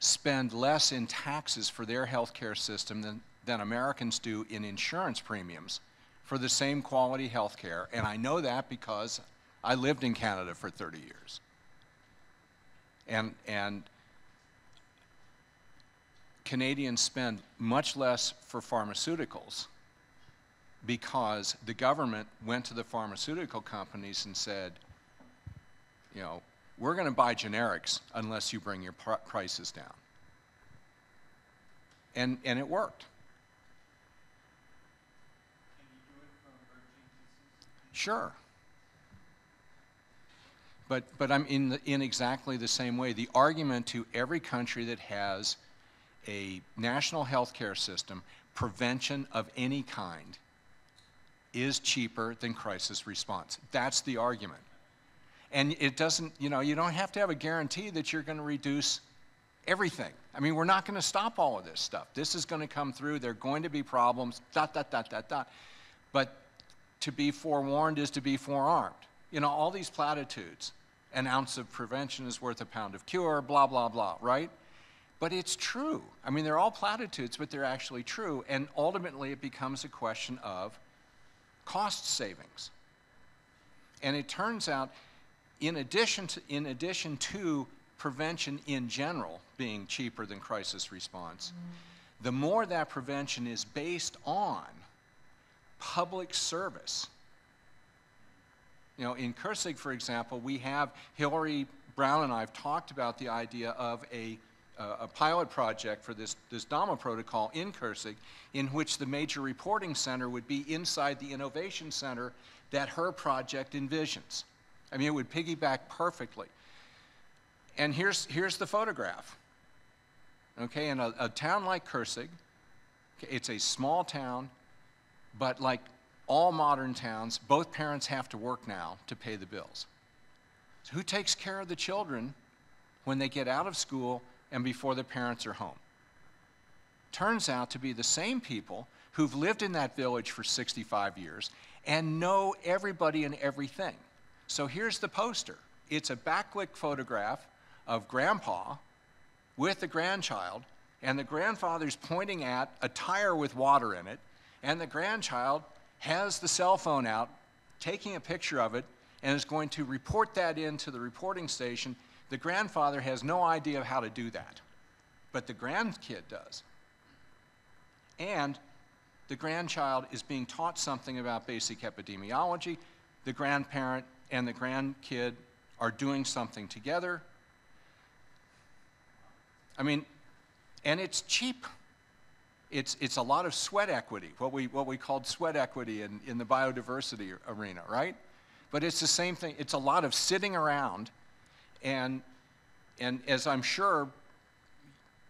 Speaker 2: spend less in taxes for their healthcare system than, than Americans do in insurance premiums for the same quality healthcare. And I know that because I lived in Canada for 30 years. And, and Canadians spend much less for pharmaceuticals because the government went to the pharmaceutical companies and said, you know, we're going to buy generics unless you bring your pr prices down. And, and it worked. Sure. But, but I'm in, the, in exactly the same way. The argument to every country that has a national health care system, prevention of any kind is cheaper than crisis response. That's the argument. And it doesn't, you know, you don't have to have a guarantee that you're going to reduce everything. I mean, we're not going to stop all of this stuff. This is going to come through. There are going to be problems, dot, dot, dot, dot, dot. But to be forewarned is to be forearmed. You know, all these platitudes. An ounce of prevention is worth a pound of cure, blah, blah, blah, right? But it's true. I mean, they're all platitudes, but they're actually true. And ultimately, it becomes a question of cost savings. And it turns out, in addition to, in addition to prevention in general being cheaper than crisis response, mm. the more that prevention is based on public service. You know, in Kőszeg, for example, we have Hillary Brown and I have talked about the idea of a uh, a pilot project for this, this DAMA protocol in Kőszeg, in which the major reporting center would be inside the innovation center that her project envisions. I mean, it would piggyback perfectly. And here's, here's the photograph. Okay, in a, a town like Kőszeg, it's a small town, but like all modern towns, both parents have to work now to pay the bills. So who takes care of the children when they get out of school and before their parents are home? Turns out to be the same people who've lived in that village for 65 years and know everybody and everything. So here's the poster. It's a backlit photograph of grandpa with the grandchild, and the grandfather's pointing at a tire with water in it, and the grandchild has the cell phone out, taking a picture of it, and is going to report that into the reporting station. The grandfather has no idea of how to do that, but the grandkid does. And the grandchild is being taught something about basic epidemiology. The grandparent and the grandkid are doing something together. I mean, and it's cheap. It's, it's a lot of sweat equity, what we, what we called sweat equity in, in the biodiversity arena, right? But it's the same thing. It's a lot of sitting around, and, and as I'm sure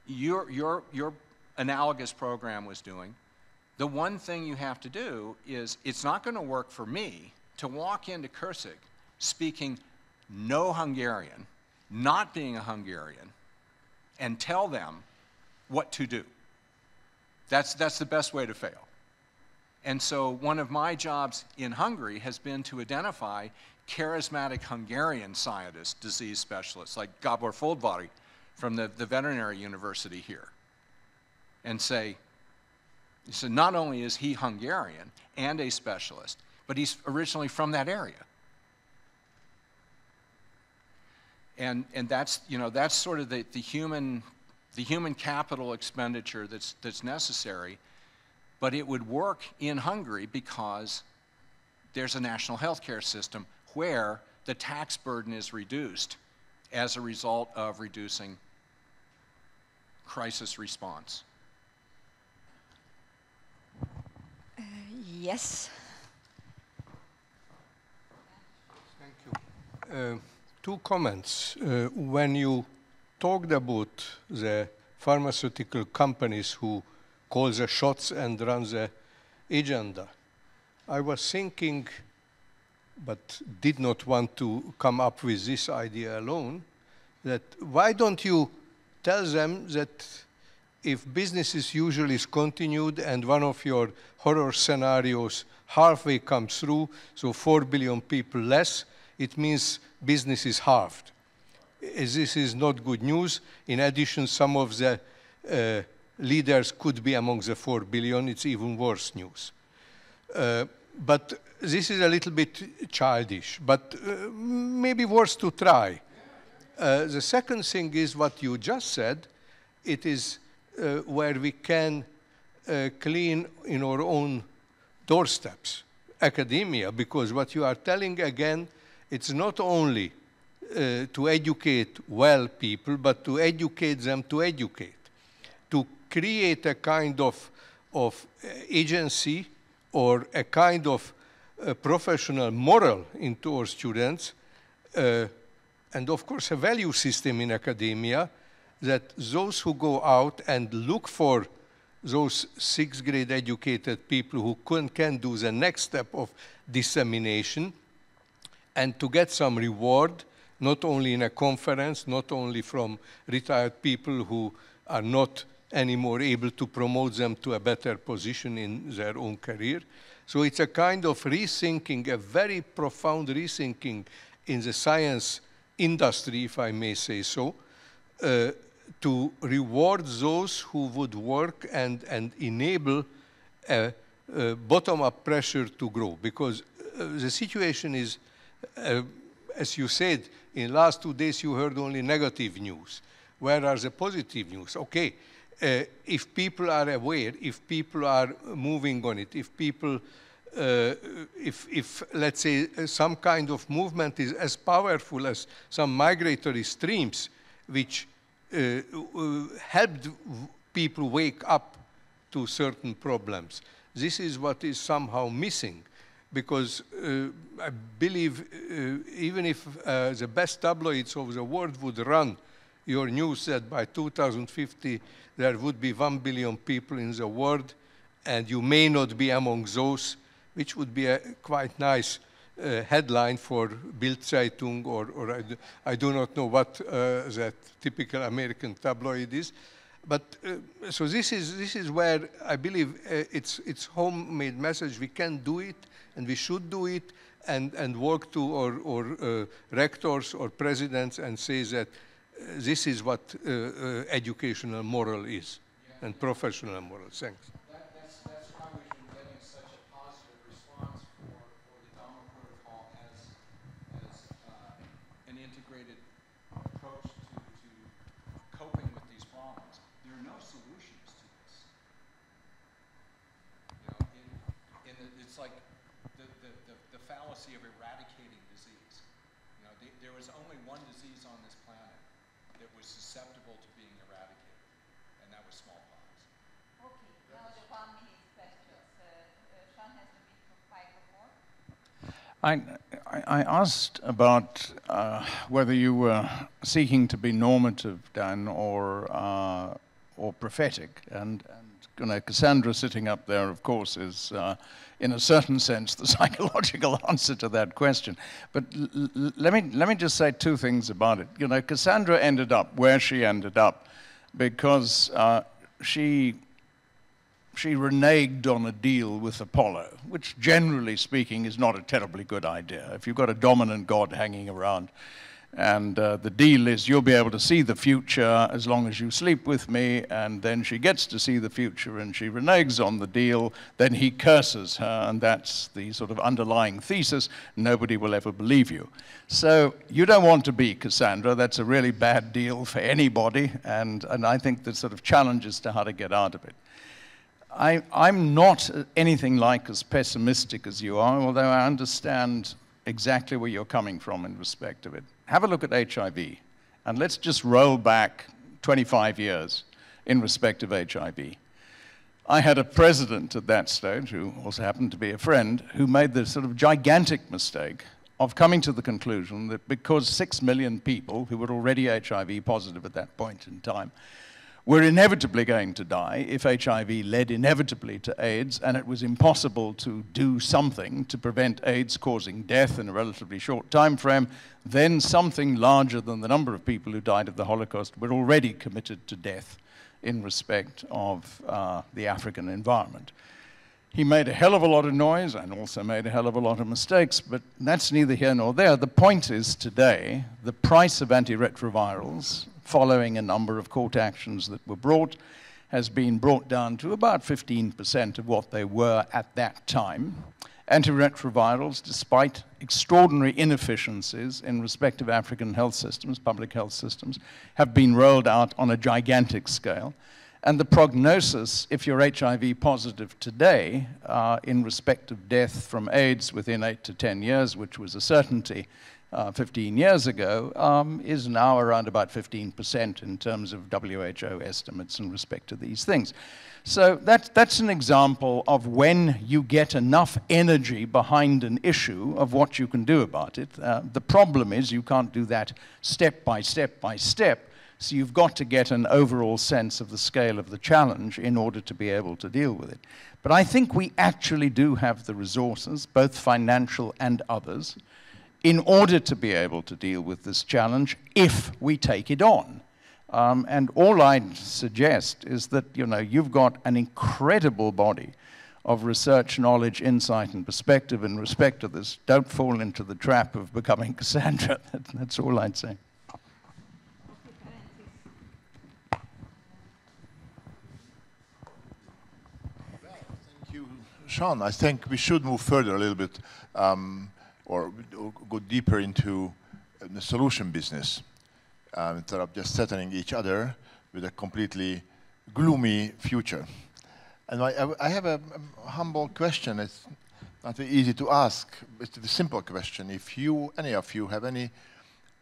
Speaker 2: your, your, your analogous program was doing, the one thing you have to do is it's not going to work for me to walk into Kőszeg speaking no Hungarian, not being a Hungarian, and tell them what to do. That's, that's the best way to fail. And so one of my jobs in Hungary has been to identify charismatic Hungarian scientists, disease specialists, like Gabor Földvári from the, the veterinary university here, and say, so not only is he Hungarian and a specialist, but he's originally from that area. And, and that's, you know, that's sort of the, the, human, the human capital expenditure that's, that's necessary. But it would work in Hungary because there's a national health care system where the tax burden is reduced as a result of reducing crisis response.
Speaker 3: Uh, yes.
Speaker 7: Thank you. Uh, two comments. Uh, when you talked about the pharmaceutical companies who call the shots and run the agenda, I was thinking, but did not want to come up with this idea alone, that why don't you tell them that if business as usual is continued and one of your horror scenarios halfway comes through, so 4 billion people less, it means business is halved. This is not good news. In addition, some of the uh, leaders could be among the 4 billion. It's even worse news. Uh, but this is a little bit childish, but uh, maybe worth to try. Uh, the second thing is what you just said. It is uh, where we can uh, clean in our own doorsteps, academia, because what you are telling again, it's not only uh, to educate well people, but to educate them to educate, to create a kind of, of agency or a kind of uh, professional moral into our students, uh, and of course a value system in academia that those who go out and look for those sixth grade educated people who can, can do the next step of dissemination and to get some reward, not only in a conference, not only from retired people who are not anymore able to promote them to a better position in their own career. So it's a kind of rethinking, a very profound rethinking in the science industry, if I may say so, uh, to reward those who would work and, and enable a, a bottom-up pressure to grow. Because uh, the situation is, uh, as you said, in the last two days you heard only negative news. Where are the positive news? Okay, uh, if people are aware, if people are moving on it, if people, uh, if, if, let's say, some kind of movement is as powerful as some migratory streams, which uh, helped people wake up to certain problems. This is what is somehow missing because uh, I believe uh, even if uh, the best tabloids of the world would run your news that by 2050 there would be 1 billion people in the world and you may not be among those, which would be a quite nice uh, headline for Bild Zeitung or, or I, do, I do not know what uh, that typical American tabloid is. But uh, so this is, this is where I believe uh, it's, it's homemade message. We can do it and we should do it and, and work to or, or uh, rectors or presidents and say that uh, this is what educational moral is and professional moral. Thanks.
Speaker 9: I, I asked about uh, whether you were seeking to be normative, Dan, or, uh, or prophetic. And, and you know, Cassandra sitting up there, of course, is, uh, in a certain sense, the psychological answer to that question. But let, me, let me just say two things about it. You know, Cassandra ended up where she ended up because uh, she she reneged on a deal with Apollo, which generally speaking is not a terribly good idea. If you've got a dominant god hanging around, and uh, the deal is you'll be able to see the future as long as you sleep with me, and then she gets to see the future and she reneges on the deal, then he curses her, and that's the sort of underlying thesis nobody will ever believe you. So you don't want to be Cassandra, that's a really bad deal for anybody, and, and I think the sort of challenge to how to get out of it. I, I'm not anything like as pessimistic as you are, although I understand exactly where you're coming from in respect of it. Have a look at HIV, and let's just roll back 25 years in respect of HIV. I had a president at that stage, who also happened to be a friend, who made the sort of gigantic mistake of coming to the conclusion that because six million people who were already HIV positive at that point in time were inevitably going to die if HIV led inevitably to AIDS, and it was impossible to do something to prevent AIDS causing death in a relatively short time frame, then something larger than the number of people who died of the Holocaust were already committed to death in respect of uh, the African environment. He made a hell of a lot of noise and also made a hell of a lot of mistakes, but that's neither here nor there. The point is today, the price of antiretrovirals following a number of court actions that were brought, has been brought down to about 15% of what they were at that time. Antiretrovirals, despite extraordinary inefficiencies in respect of African health systems, public health systems, have been rolled out on a gigantic scale. And the prognosis, if you're HIV positive today, uh, in respect of death from AIDS within eight to 10 years, which was a certainty uh, 15 years ago um, is now around about 15% in terms of WHO estimates in respect to these things. So that, that's an example of when you get enough energy behind an issue of what you can do about it. Uh, the problem is you can't do that step by step by step. So you've got to get an overall sense of the scale of the challenge in order to be able to deal with it. But I think we actually do have the resources, both financial and others, in order to be able to deal with this challenge if we take it on. Um, and all I'd suggest is that you know, you've got an incredible body of research, knowledge, insight, and perspective in respect to this. Don't fall into the trap of becoming Cassandra. That's all I'd say.
Speaker 11: Thank you, Sean. I think we should move further a little bit. Um, or, go deeper into the solution business um, instead of just threatening each other with a completely gloomy future. And I, I have a, a, humble question. It's not very easy to ask. It's a simple question. If you, any of you, have any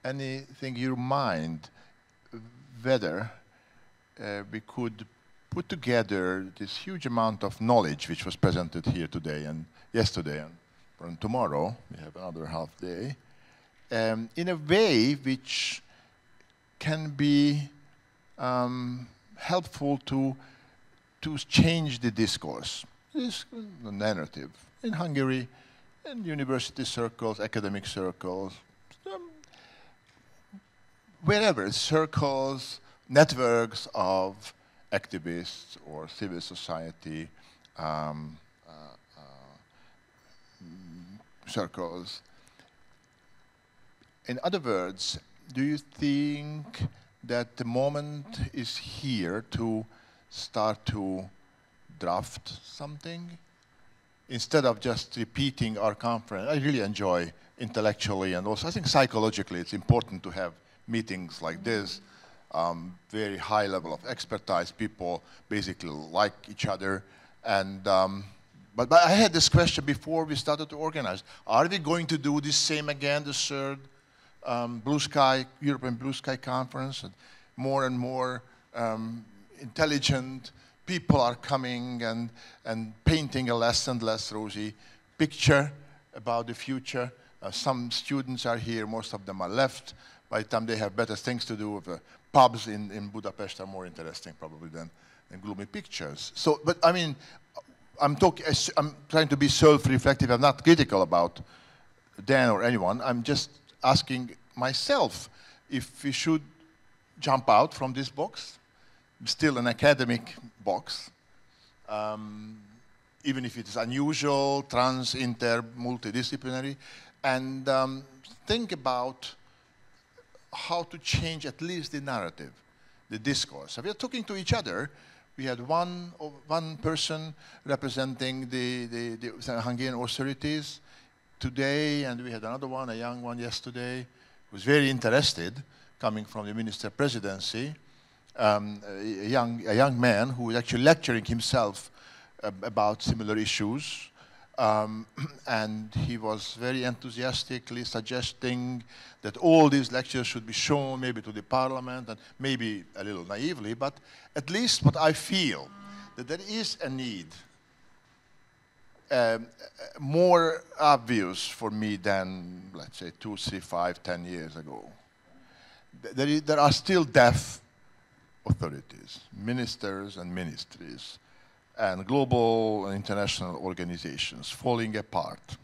Speaker 11: anything in your mind, whether uh, we could put together this huge amount of knowledge which was presented here today and yesterday and from tomorrow, we have another half day, um, in a way which can be um, helpful to, to change the discourse. this narrative in Hungary, in university circles, academic circles, um, wherever, circles, networks of activists or civil society um, uh, uh, circles. In other words, do you think that the moment is here to start to draft something instead of just repeating our conference? I really enjoy intellectually and also I think psychologically it's important to have meetings like this. Um, very high level of expertise, people basically like each other. And, um, but, but I had this question before we started to organize. Are we going to do the same again, the third um, Blue Sky, European Blue Sky Conference? And more and more um, intelligent people are coming and, and painting a less and less rosy picture about the future. Uh, some students are here, most of them are left. By the time they have better things to do, the pubs in, in Budapest are more interesting probably than, than gloomy pictures. So, but I mean, I'm, talking, I'm trying to be self-reflective. I'm not critical about Dan or anyone. I'm just asking myself if we should jump out from this box, still an academic box, um, even if it is unusual, trans, inter, multidisciplinary, and um, think about how to change at least the narrative, the discourse. So we are talking to each other. We had one, one person representing the, the, the Hungarian authorities today, and we had another one, a young one yesterday, who was very interested, coming from the minister presidency, um, a, young, a young man who was actually lecturing himself about similar issues. Um, and he was very enthusiastically suggesting that all these lectures should be shown maybe to the parliament and maybe a little naively, but at least what I feel, that there is a need um, more obvious for me than, let's say, two, three, five, ten years ago. There, is, there are still deaf authorities, ministers and ministries, and global and international organizations falling apart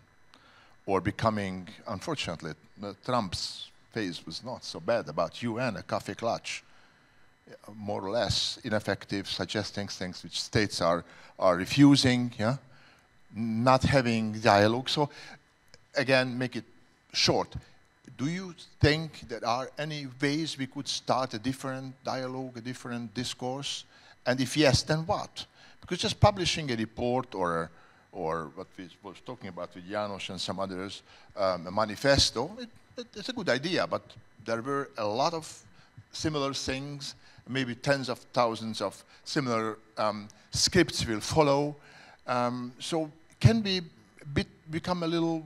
Speaker 11: or becoming, unfortunately, Trump's phase was not so bad about UN, a coffee clutch, more or less ineffective, suggesting things which states are, are refusing, yeah? not having dialogue. So again, make it short. Do you think there are any ways we could start a different dialogue, a different discourse? And if yes, then what? Because just publishing a report or, or what we was talking about with Janos and some others, um, a manifesto, it, it, it's a good idea, but there were a lot of similar things, maybe tens of thousands of similar um, scripts will follow. Um, so can we bit, become a little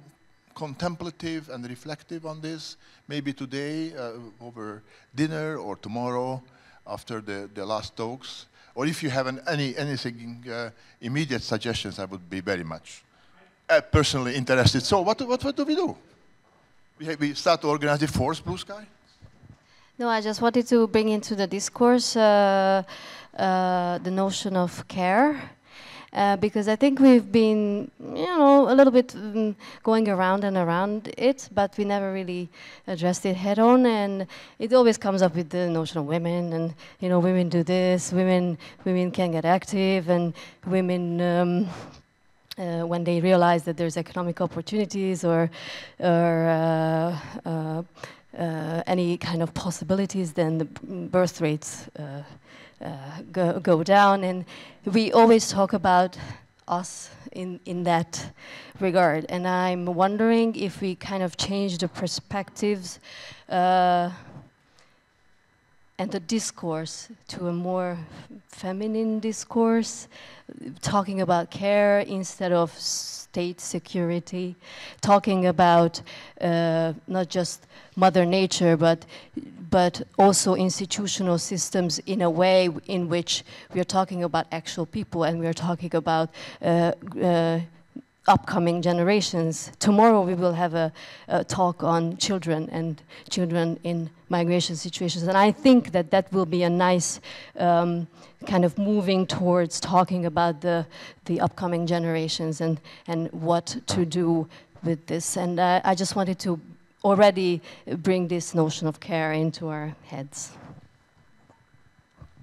Speaker 11: contemplative and reflective on this, maybe today uh, over dinner or tomorrow after the, the last talks? Or if you have an, any anything uh, immediate suggestions, I would be very much uh, personally interested. So what, what, what do we do? We, we start to organize the force Blue Sky?
Speaker 12: No, I just wanted to bring into the discourse uh, uh, the notion of care uh, because I think we've been, you know, a little bit um, going around and around it, but we never really addressed it head on. And it always comes up with the notion of women, and you know, women do this, women, women can get active, and women. Um, uh, when they realize that there's economic opportunities or, or uh, uh, uh any kind of possibilities, then the birth rates uh, go, go down. And we always talk about us in, in that regard. And I'm wondering if we kind of change the perspectives uh, and the discourse to a more feminine discourse, talking about care instead of state security, talking about uh, not just Mother Nature, but but also institutional systems in a way in which we are talking about actual people and we are talking about uh, uh, upcoming generations. Tomorrow we will have a, a, talk on children and children in migration situations. And I think that that will be a nice um, kind of moving towards talking about the, the upcoming generations and, and what to do with this. And uh, I just wanted to already bring this notion of care into our heads.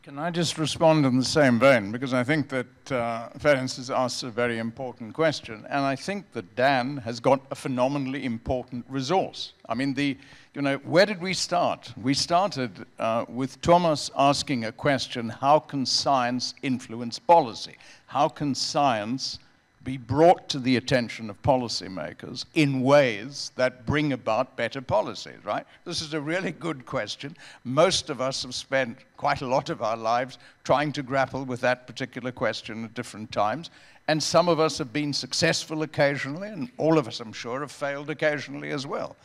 Speaker 9: Can I just respond in the same vein? Because I think that uh, Ferenc has asked a very important question, and I think that Dan has got a phenomenally important resource. I mean, the, you know, where did we start? We started uh, with Thomas asking a question, how can science influence policy? How can science be brought to the attention of policymakers in ways that bring about better policies, right? This is a really good question. Most of us have spent quite a lot of our lives trying to grapple with that particular question at different times. And some of us have been successful occasionally, and all of us, I'm sure, have failed occasionally as well.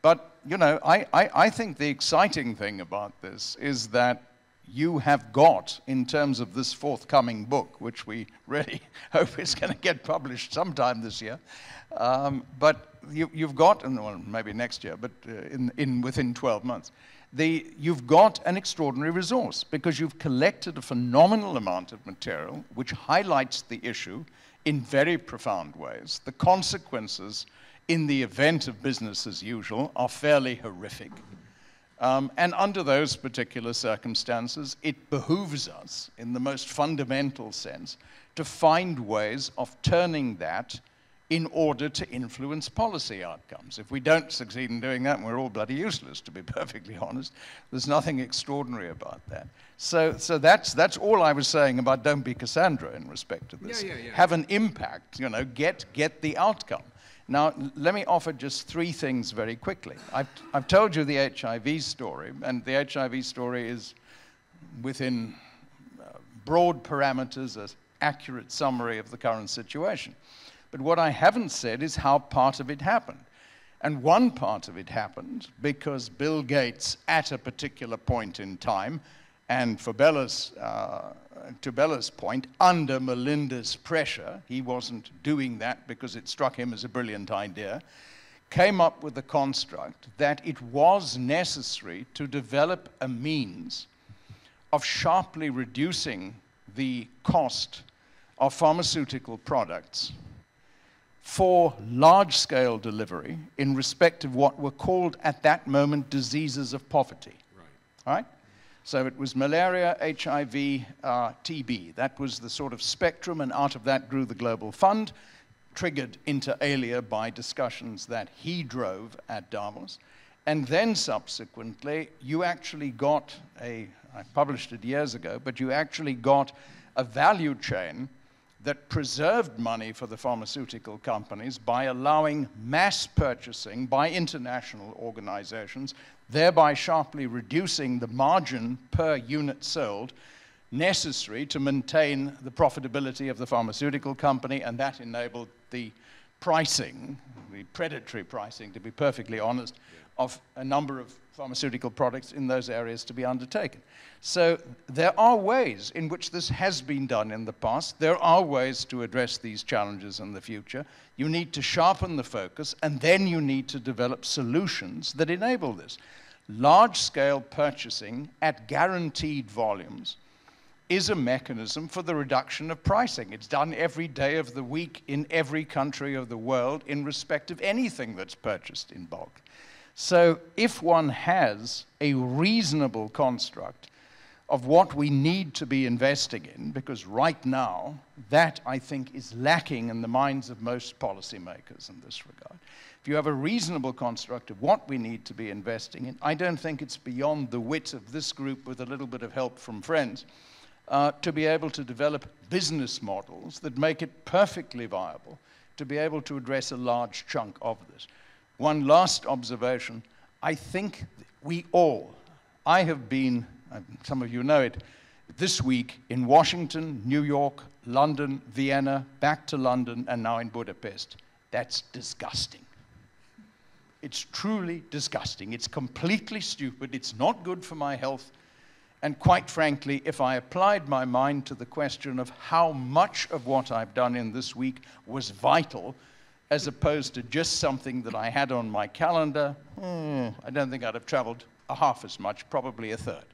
Speaker 9: But, you know, I, I, I think the exciting thing about this is that you have got in terms of this forthcoming book, which we really hope is going to get published sometime this year. Um, but you, have got, and well, maybe next year, but uh, in, in within 12 months, the, you've got an extraordinary resource because you've collected a phenomenal amount of material which highlights the issue in very profound ways. The consequences in the event of business as usual are fairly horrific. Um, and under those particular circumstances, it behooves us, in the most fundamental sense, to find ways of turning that in order to influence policy outcomes. If we don't succeed in doing that, we're all bloody useless, to be perfectly honest. There's nothing extraordinary about that. So, so that's, that's all I was saying about don't be Cassandra in respect to this.
Speaker 2: Yeah, yeah, yeah.
Speaker 9: Have an impact, you know, get, get the outcome. Now, let me offer just three things very quickly. I've, I've told you the HIV story, and the HIV story is within uh, broad parameters, an accurate summary of the current situation. But what I haven't said is how part of it happened. And one part of it happened because Bill Gates, at a particular point in time, and for Bella's uh, to Bella's point, under Melinda's pressure, he wasn't doing that because it struck him as a brilliant idea, came up with the construct that it was necessary to develop a means of sharply reducing the cost of pharmaceutical products for large scale delivery in respect of what were called at that moment diseases of poverty. Right. All right? So it was malaria, HIV, uh, TB. That was the sort of spectrum, and out of that grew the Global Fund, triggered inter alia by discussions that he drove at Davos. And then subsequently, you actually got a, I published it years ago, but you actually got a value chain that preserved money for the pharmaceutical companies by allowing mass purchasing by international organizations thereby sharply reducing the margin per unit sold necessary to maintain the profitability of the pharmaceutical company, and that enabled the pricing, the predatory pricing, to be perfectly honest, of a number of pharmaceutical products in those areas to be undertaken. So there are ways in which this has been done in the past. There are ways to address these challenges in the future. You need to sharpen the focus, and then you need to develop solutions that enable this. Large-scale purchasing at guaranteed volumes is a mechanism for the reduction of pricing. It's done every day of the week in every country of the world in respect of anything that's purchased in bulk. So if one has a reasonable construct of what we need to be investing in, because right now, that I think is lacking in the minds of most policymakers in this regard. If you have a reasonable construct of what we need to be investing in, I don't think it's beyond the wit of this group with a little bit of help from friends uh, to be able to develop business models that make it perfectly viable to be able to address a large chunk of this. One last observation. I think we all, I have been, some of you know it, this week in Washington, New York, London, Vienna, back to London, and now in Budapest. That's disgusting. It's truly disgusting. It's completely stupid. It's not good for my health. And quite frankly, if I applied my mind to the question of how much of what I've done in this week was vital, as opposed to just something that I had on my calendar, hmm, I don't think I'd have traveled a half as much, probably a third.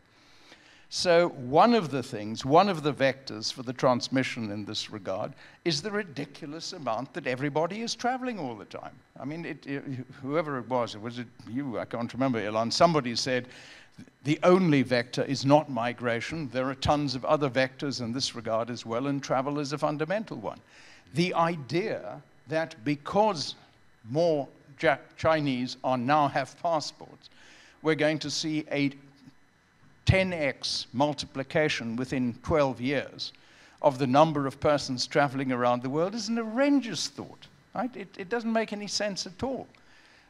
Speaker 9: So, one of the things, one of the vectors for the transmission in this regard is the ridiculous amount that everybody is traveling all the time. I mean, it, it, whoever it was, was it you? I can't remember, Ilan. Somebody said the only vector is not migration. There are tons of other vectors in this regard as well, and travel is a fundamental one. The idea that because more Chinese are now have passports, we're going to see a 10x multiplication within 12 years of the number of persons traveling around the world is an outrageous thought. Right? It, it doesn't make any sense at all.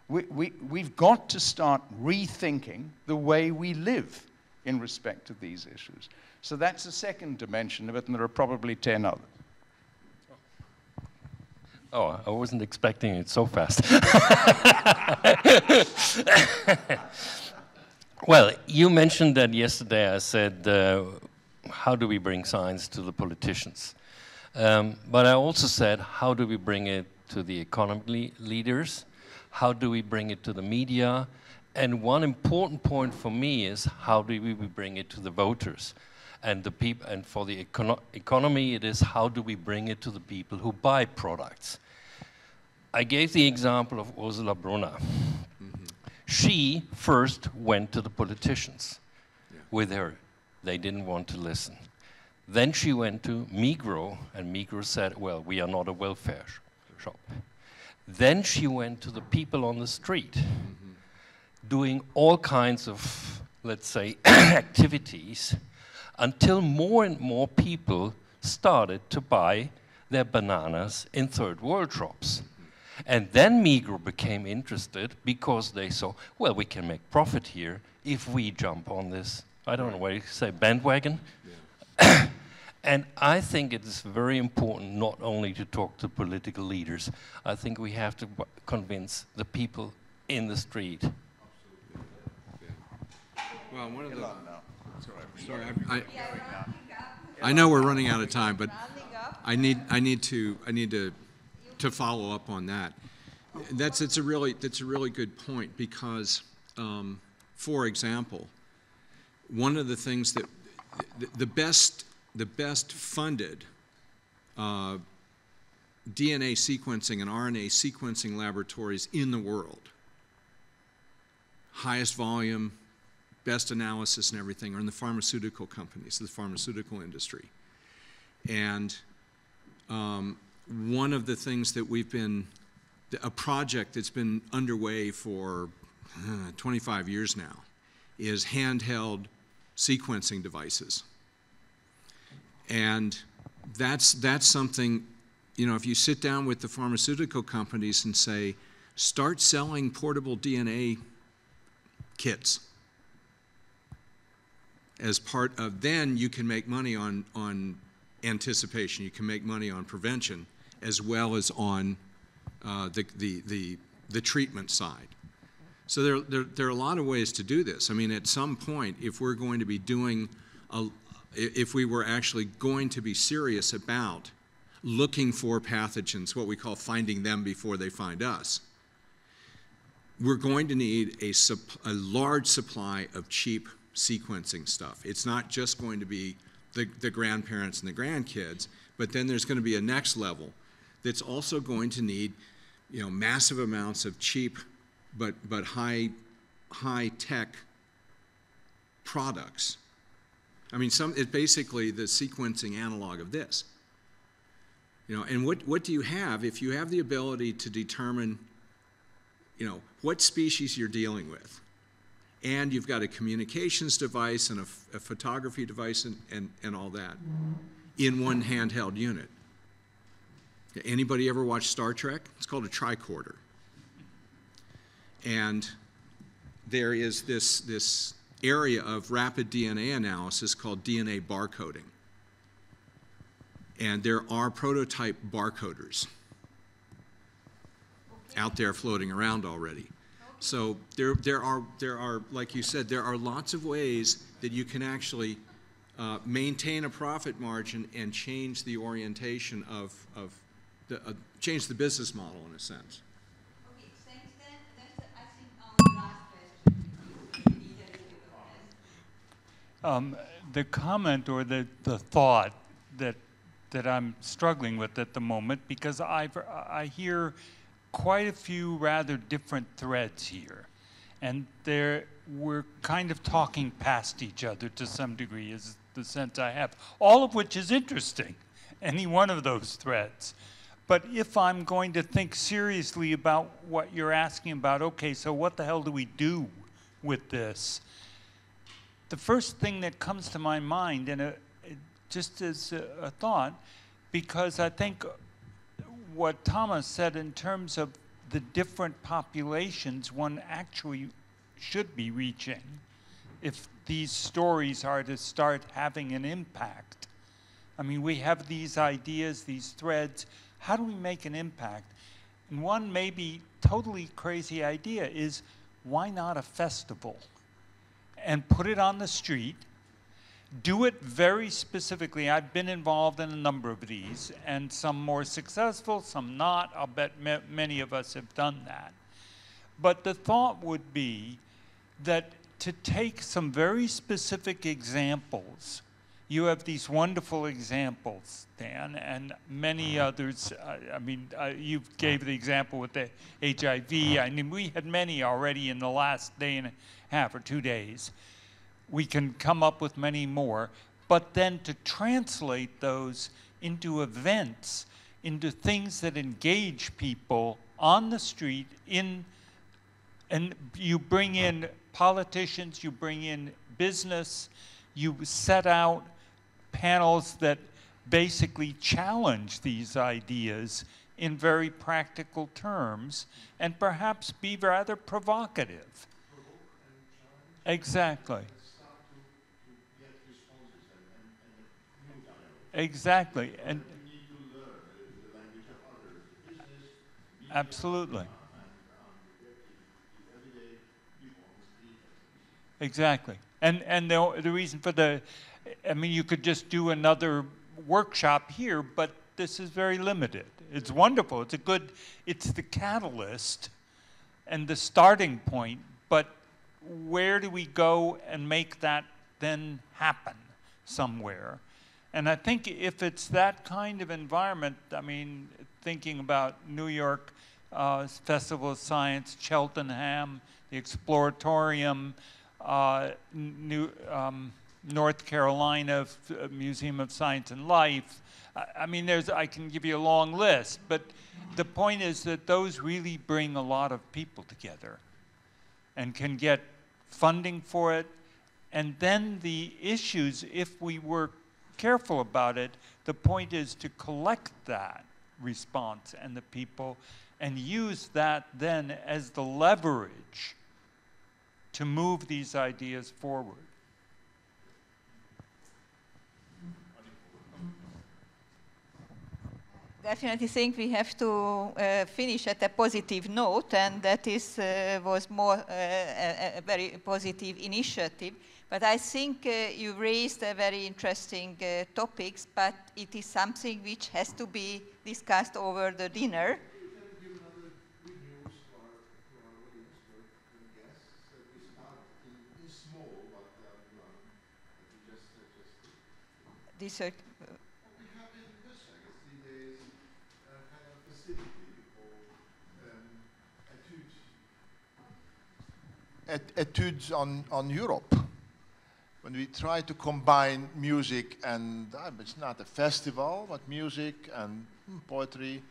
Speaker 9: We, we, we've got to start rethinking the way we live in respect to these issues. So that's the second dimension of it, and there are probably 10 others.
Speaker 13: Oh, I wasn't expecting it so fast. well, you mentioned that yesterday. I said, uh, how do we bring science to the politicians? Um, but I also said, how do we bring it to the economy leaders? How do we bring it to the media? And one important point for me is how do we bring it to the voters? And the people, and for the econo economy, it is how do we bring it to the people who buy products? I gave the example of Ursula Brunner. Mm -hmm. She first went to the politicians yeah. with her. They didn't want to listen. Then she went to Migros, and Migros said, well, we are not a welfare shop. Then she went to the people on the street, mm -hmm. doing all kinds of, let's say, activities, until more and more people started to buy their bananas in third world shops. And then Migros became interested because they saw, well, we can make profit here if we jump on this, I don't know what you say, bandwagon. Yeah. And I think it is very important not only to talk to political leaders, I think we have to convince the people in the street.
Speaker 2: Well, one of the. Sorry, I, I, I know we're running out of time, but I need I need to I need to to follow up on that. That's it's a really that's a really good point because, um, for example, one of the things that the, best the best funded uh, DNA sequencing and RNA sequencing laboratories in the world. Highest volume, best analysis and everything are in the pharmaceutical companies, the pharmaceutical industry. And um, one of the things that we've been, a project that's been underway for uh, 25 years now is handheld sequencing devices. And that's, that's something, you know, if you sit down with the pharmaceutical companies and say, start selling portable DNA kits as part of, then you can make money on, on anticipation, you can make money on prevention, as well as on uh, the, the, the, the treatment side. So there, there, there, are a lot of ways to do this. I mean, at some point, if we're going to be doing a, if we were actually going to be serious about looking for pathogens, what we call finding them before they find us, we're going to need a, a large supply of cheap sequencing stuff. It's not just going to be the, the grandparents and the grandkids, but then there's going to be a next level that's also going to need you know, massive amounts of cheap but, but high, high tech products I mean, some, it's basically the sequencing analog of this. You know, and what, what do you have if you have the ability to determine, you know, what species you're dealing with? And you've got a communications device and a, a photography device and, and, and all that in one handheld unit. Anybody ever watch Star Trek? It's called a tricorder. And there is this, this area of rapid DNA analysis called DNA barcoding. And there are prototype barcoders out there floating around already.
Speaker 14: So there, there are, there are, like you said, there are lots of ways that you can actually uh, maintain a profit margin and change the orientation of, of the, uh, change the business model in a sense.
Speaker 1: Okay, thanks then. That's, I think, our last question. Maybe there is a comment.
Speaker 5: Um, the comment or the, the thought that that I'm struggling with at the moment because I've, I hear quite a few rather different threads here. And there, we're kind of talking past each other to some degree, is the sense I have, all of which is interesting, any one of those threads. But if I'm going to think seriously about what you're asking about, okay, so what the hell do we do with this? The first thing that comes to my mind, and a, just as a, a thought, because I think what Thomas said in terms of the different populations one actually should be reaching if these stories are to start having an impact. I mean, we have these ideas, these threads. How do we make an impact? And one maybe totally crazy idea is why not a festival? And put it on the street do it very specifically. I've been involved in a number of these, and some more successful, some not. I'll bet many of us have done that. But the thought would be that to take some very specific examples, you have these wonderful examples, Dan, and many others. Uh, I mean, uh, you gave the example with the HIV. I mean, we had many already in the last day and a half or two days we can come up with many more, but then to translate those into events, into things that engage people on the street in and you bring in politicians, you bring in business, you set out panels that basically challenge these ideas in very practical terms and perhaps be rather provocative. Exactly. Exactly. And absolutely. Exactly. And and the the reason for the I mean you could just do another workshop here, but this is very limited. It's wonderful. It's a good it's the catalyst and the starting point, but where do we go and make that then happen somewhere? And I think if it's that kind of environment, I mean, thinking about New York uh, Festival of Science, Cheltenham, the Exploratorium, uh, New, um, North Carolina uh, Museum of Science and Life. I, I mean, there's, I can give you a long list, but the point is that those really bring a lot of people together and can get funding for it. And then the issues, if we were careful about it. The point is to collect that response and the people and use that then as the leverage to move these ideas forward.
Speaker 3: I definitely think we have to uh, finish at a positive note, and that is uh, was more uh, a, a, very positive initiative. But I think uh, you raised a very interesting uh, topics, but it is something which has to be discussed over the dinner. This,
Speaker 11: etudes on, on Europe when we try to combine music and uh, it's not a festival, but music and poetry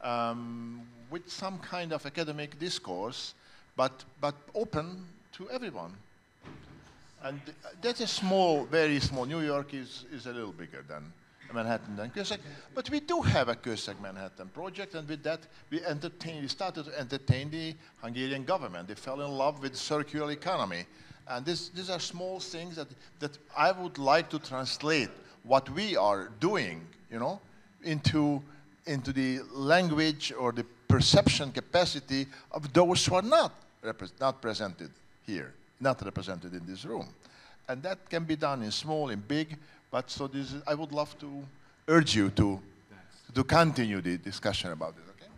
Speaker 11: um, with some kind of academic discourse, but, but open to everyone. And that's a small, very small. New York is, is a little bigger than Manhattan than Kőszeg. But we do have a Kőszeg Manhattan project, and with that, we, we started to entertain the Hungarian government. They fell in love with circular economy. And this, these are small things that, that I would like to translate what we are doing, you know, into, into the language or the perception capacity of those who are not not presented here, not represented in this room. And that can be done in small, in big, but so this is, I would love to urge you to, to continue the discussion about it, okay?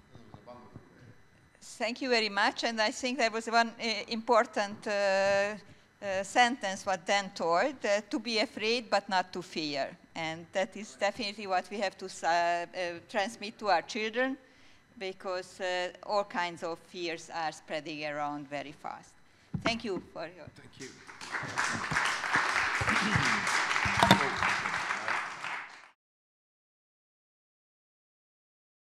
Speaker 1: Thank you very much. And I think there was one uh, important uh, uh, sentence what Dan told, uh, to be afraid but not to fear. And that is definitely what we have to uh, uh, transmit to our children because uh, all kinds of fears are spreading around very fast. Thank you for your...
Speaker 2: Thank you.